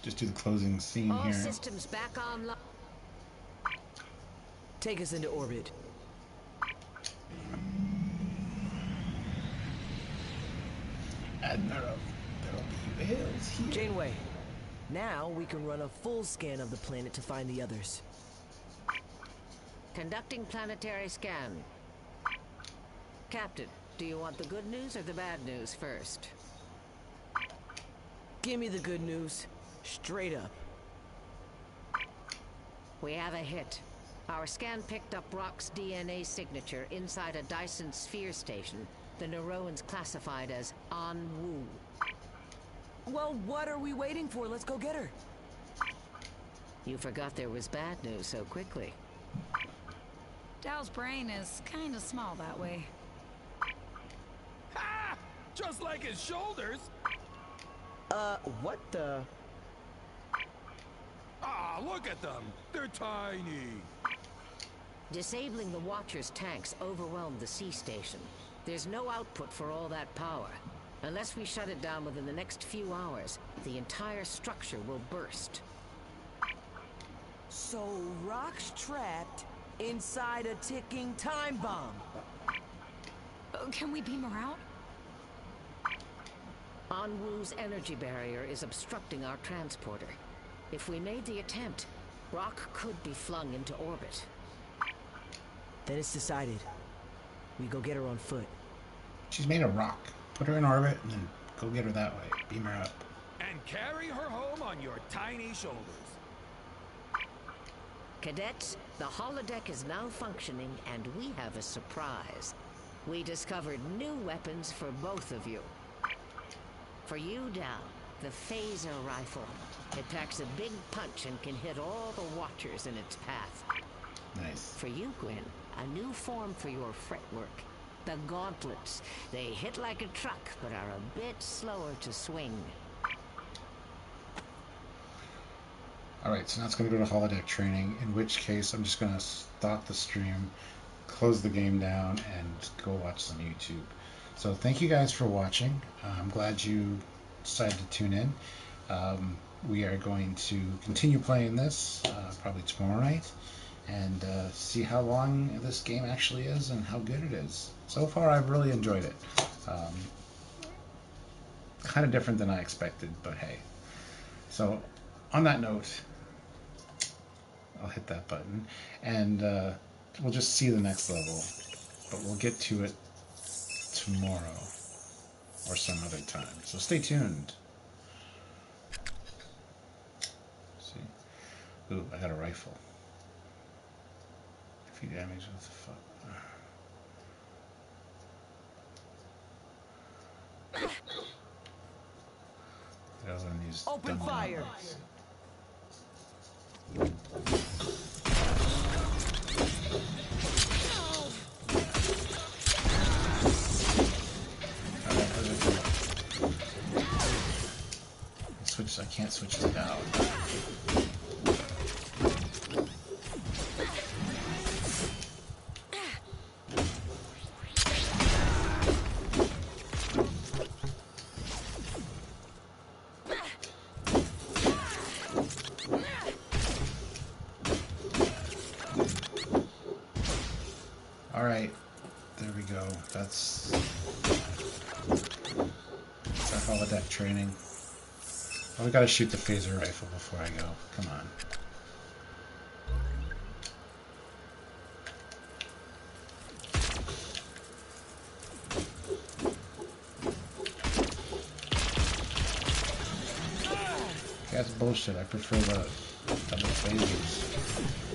Just do the closing scene All here. systems back online. Take us into orbit. Admiral, there'll be whales here. Janeway, now we can run a full scan of the planet to find the others. Conducting planetary scan. Captain, do you want the good news or the bad news first? Give me the good news. Straight up. We have a hit. Our scan picked up Rok's DNA signature inside a Dyson sphere station the Neroans classified as An Wu. Well, what are we waiting for? Let's go get her. You forgot there was bad news so quickly. Dal's brain is kinda small that way. Ha! Just like his shoulders. Uh, what the? Look at them. They're tiny. Disabling the Watcher's tanks overwhelmed the sea station. There's no output for all that power. Unless we shut it down within the next few hours, the entire structure will burst. So Rok's trapped inside a ticking time bomb. Oh, can we beam her out? Anwu's energy barrier is obstructing our transporter. If we made the attempt, Rok could be flung into orbit. Then it's decided. We go get her on foot. She's made of rock. Put her in orbit and then go get her that way. Beam her up. And carry her home on your tiny shoulders. Cadets, the holodeck is now functioning and we have a surprise. We discovered new weapons for both of you. For you, Dal, the phaser rifle. It packs a big punch and can hit all the watchers in its path. Nice. For you, Gwyn, a new form for your fretwork. The gauntlets. They hit like a truck, but are a bit slower to swing. Alright, so now it's going to go to holodeck training, in which case I'm just going to stop the stream, close the game down, and go watch some YouTube. So thank you guys for watching. I'm glad you decided to tune in. Um, we are going to continue playing this uh, probably tomorrow night and uh, see how long this game actually is and how good it is. So far, I've really enjoyed it. Um, kind of different than I expected, but hey. So, on that note, I'll hit that button, and uh, we'll just see the next level, but we'll get to it tomorrow or some other time. So stay tuned. see. Ooh, I got a rifle. If you damage, what the fuck? I was gonna use Open fire. numbers. Can't switch to now. Gotta shoot the phaser rifle before I go. Come on. That's bullshit. I prefer the double phasers.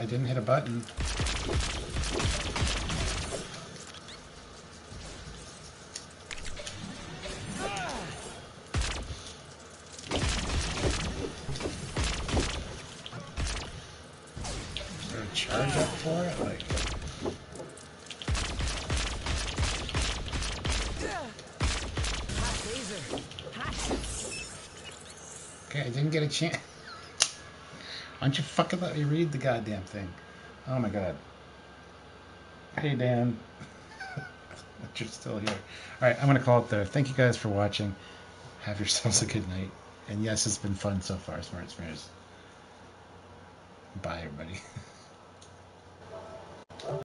I didn't hit a button. Is there a charge up for it? Like, Hot phaser. Hot. okay, I didn't get a chance. Don't you fucking let me read the goddamn thing? Oh my god. Hey, Dan. but you're still here. All right, I'm gonna call it there. Thank you guys for watching. Have yourselves a good night. And yes, it's been fun so far, Smart Smears. Bye, everybody.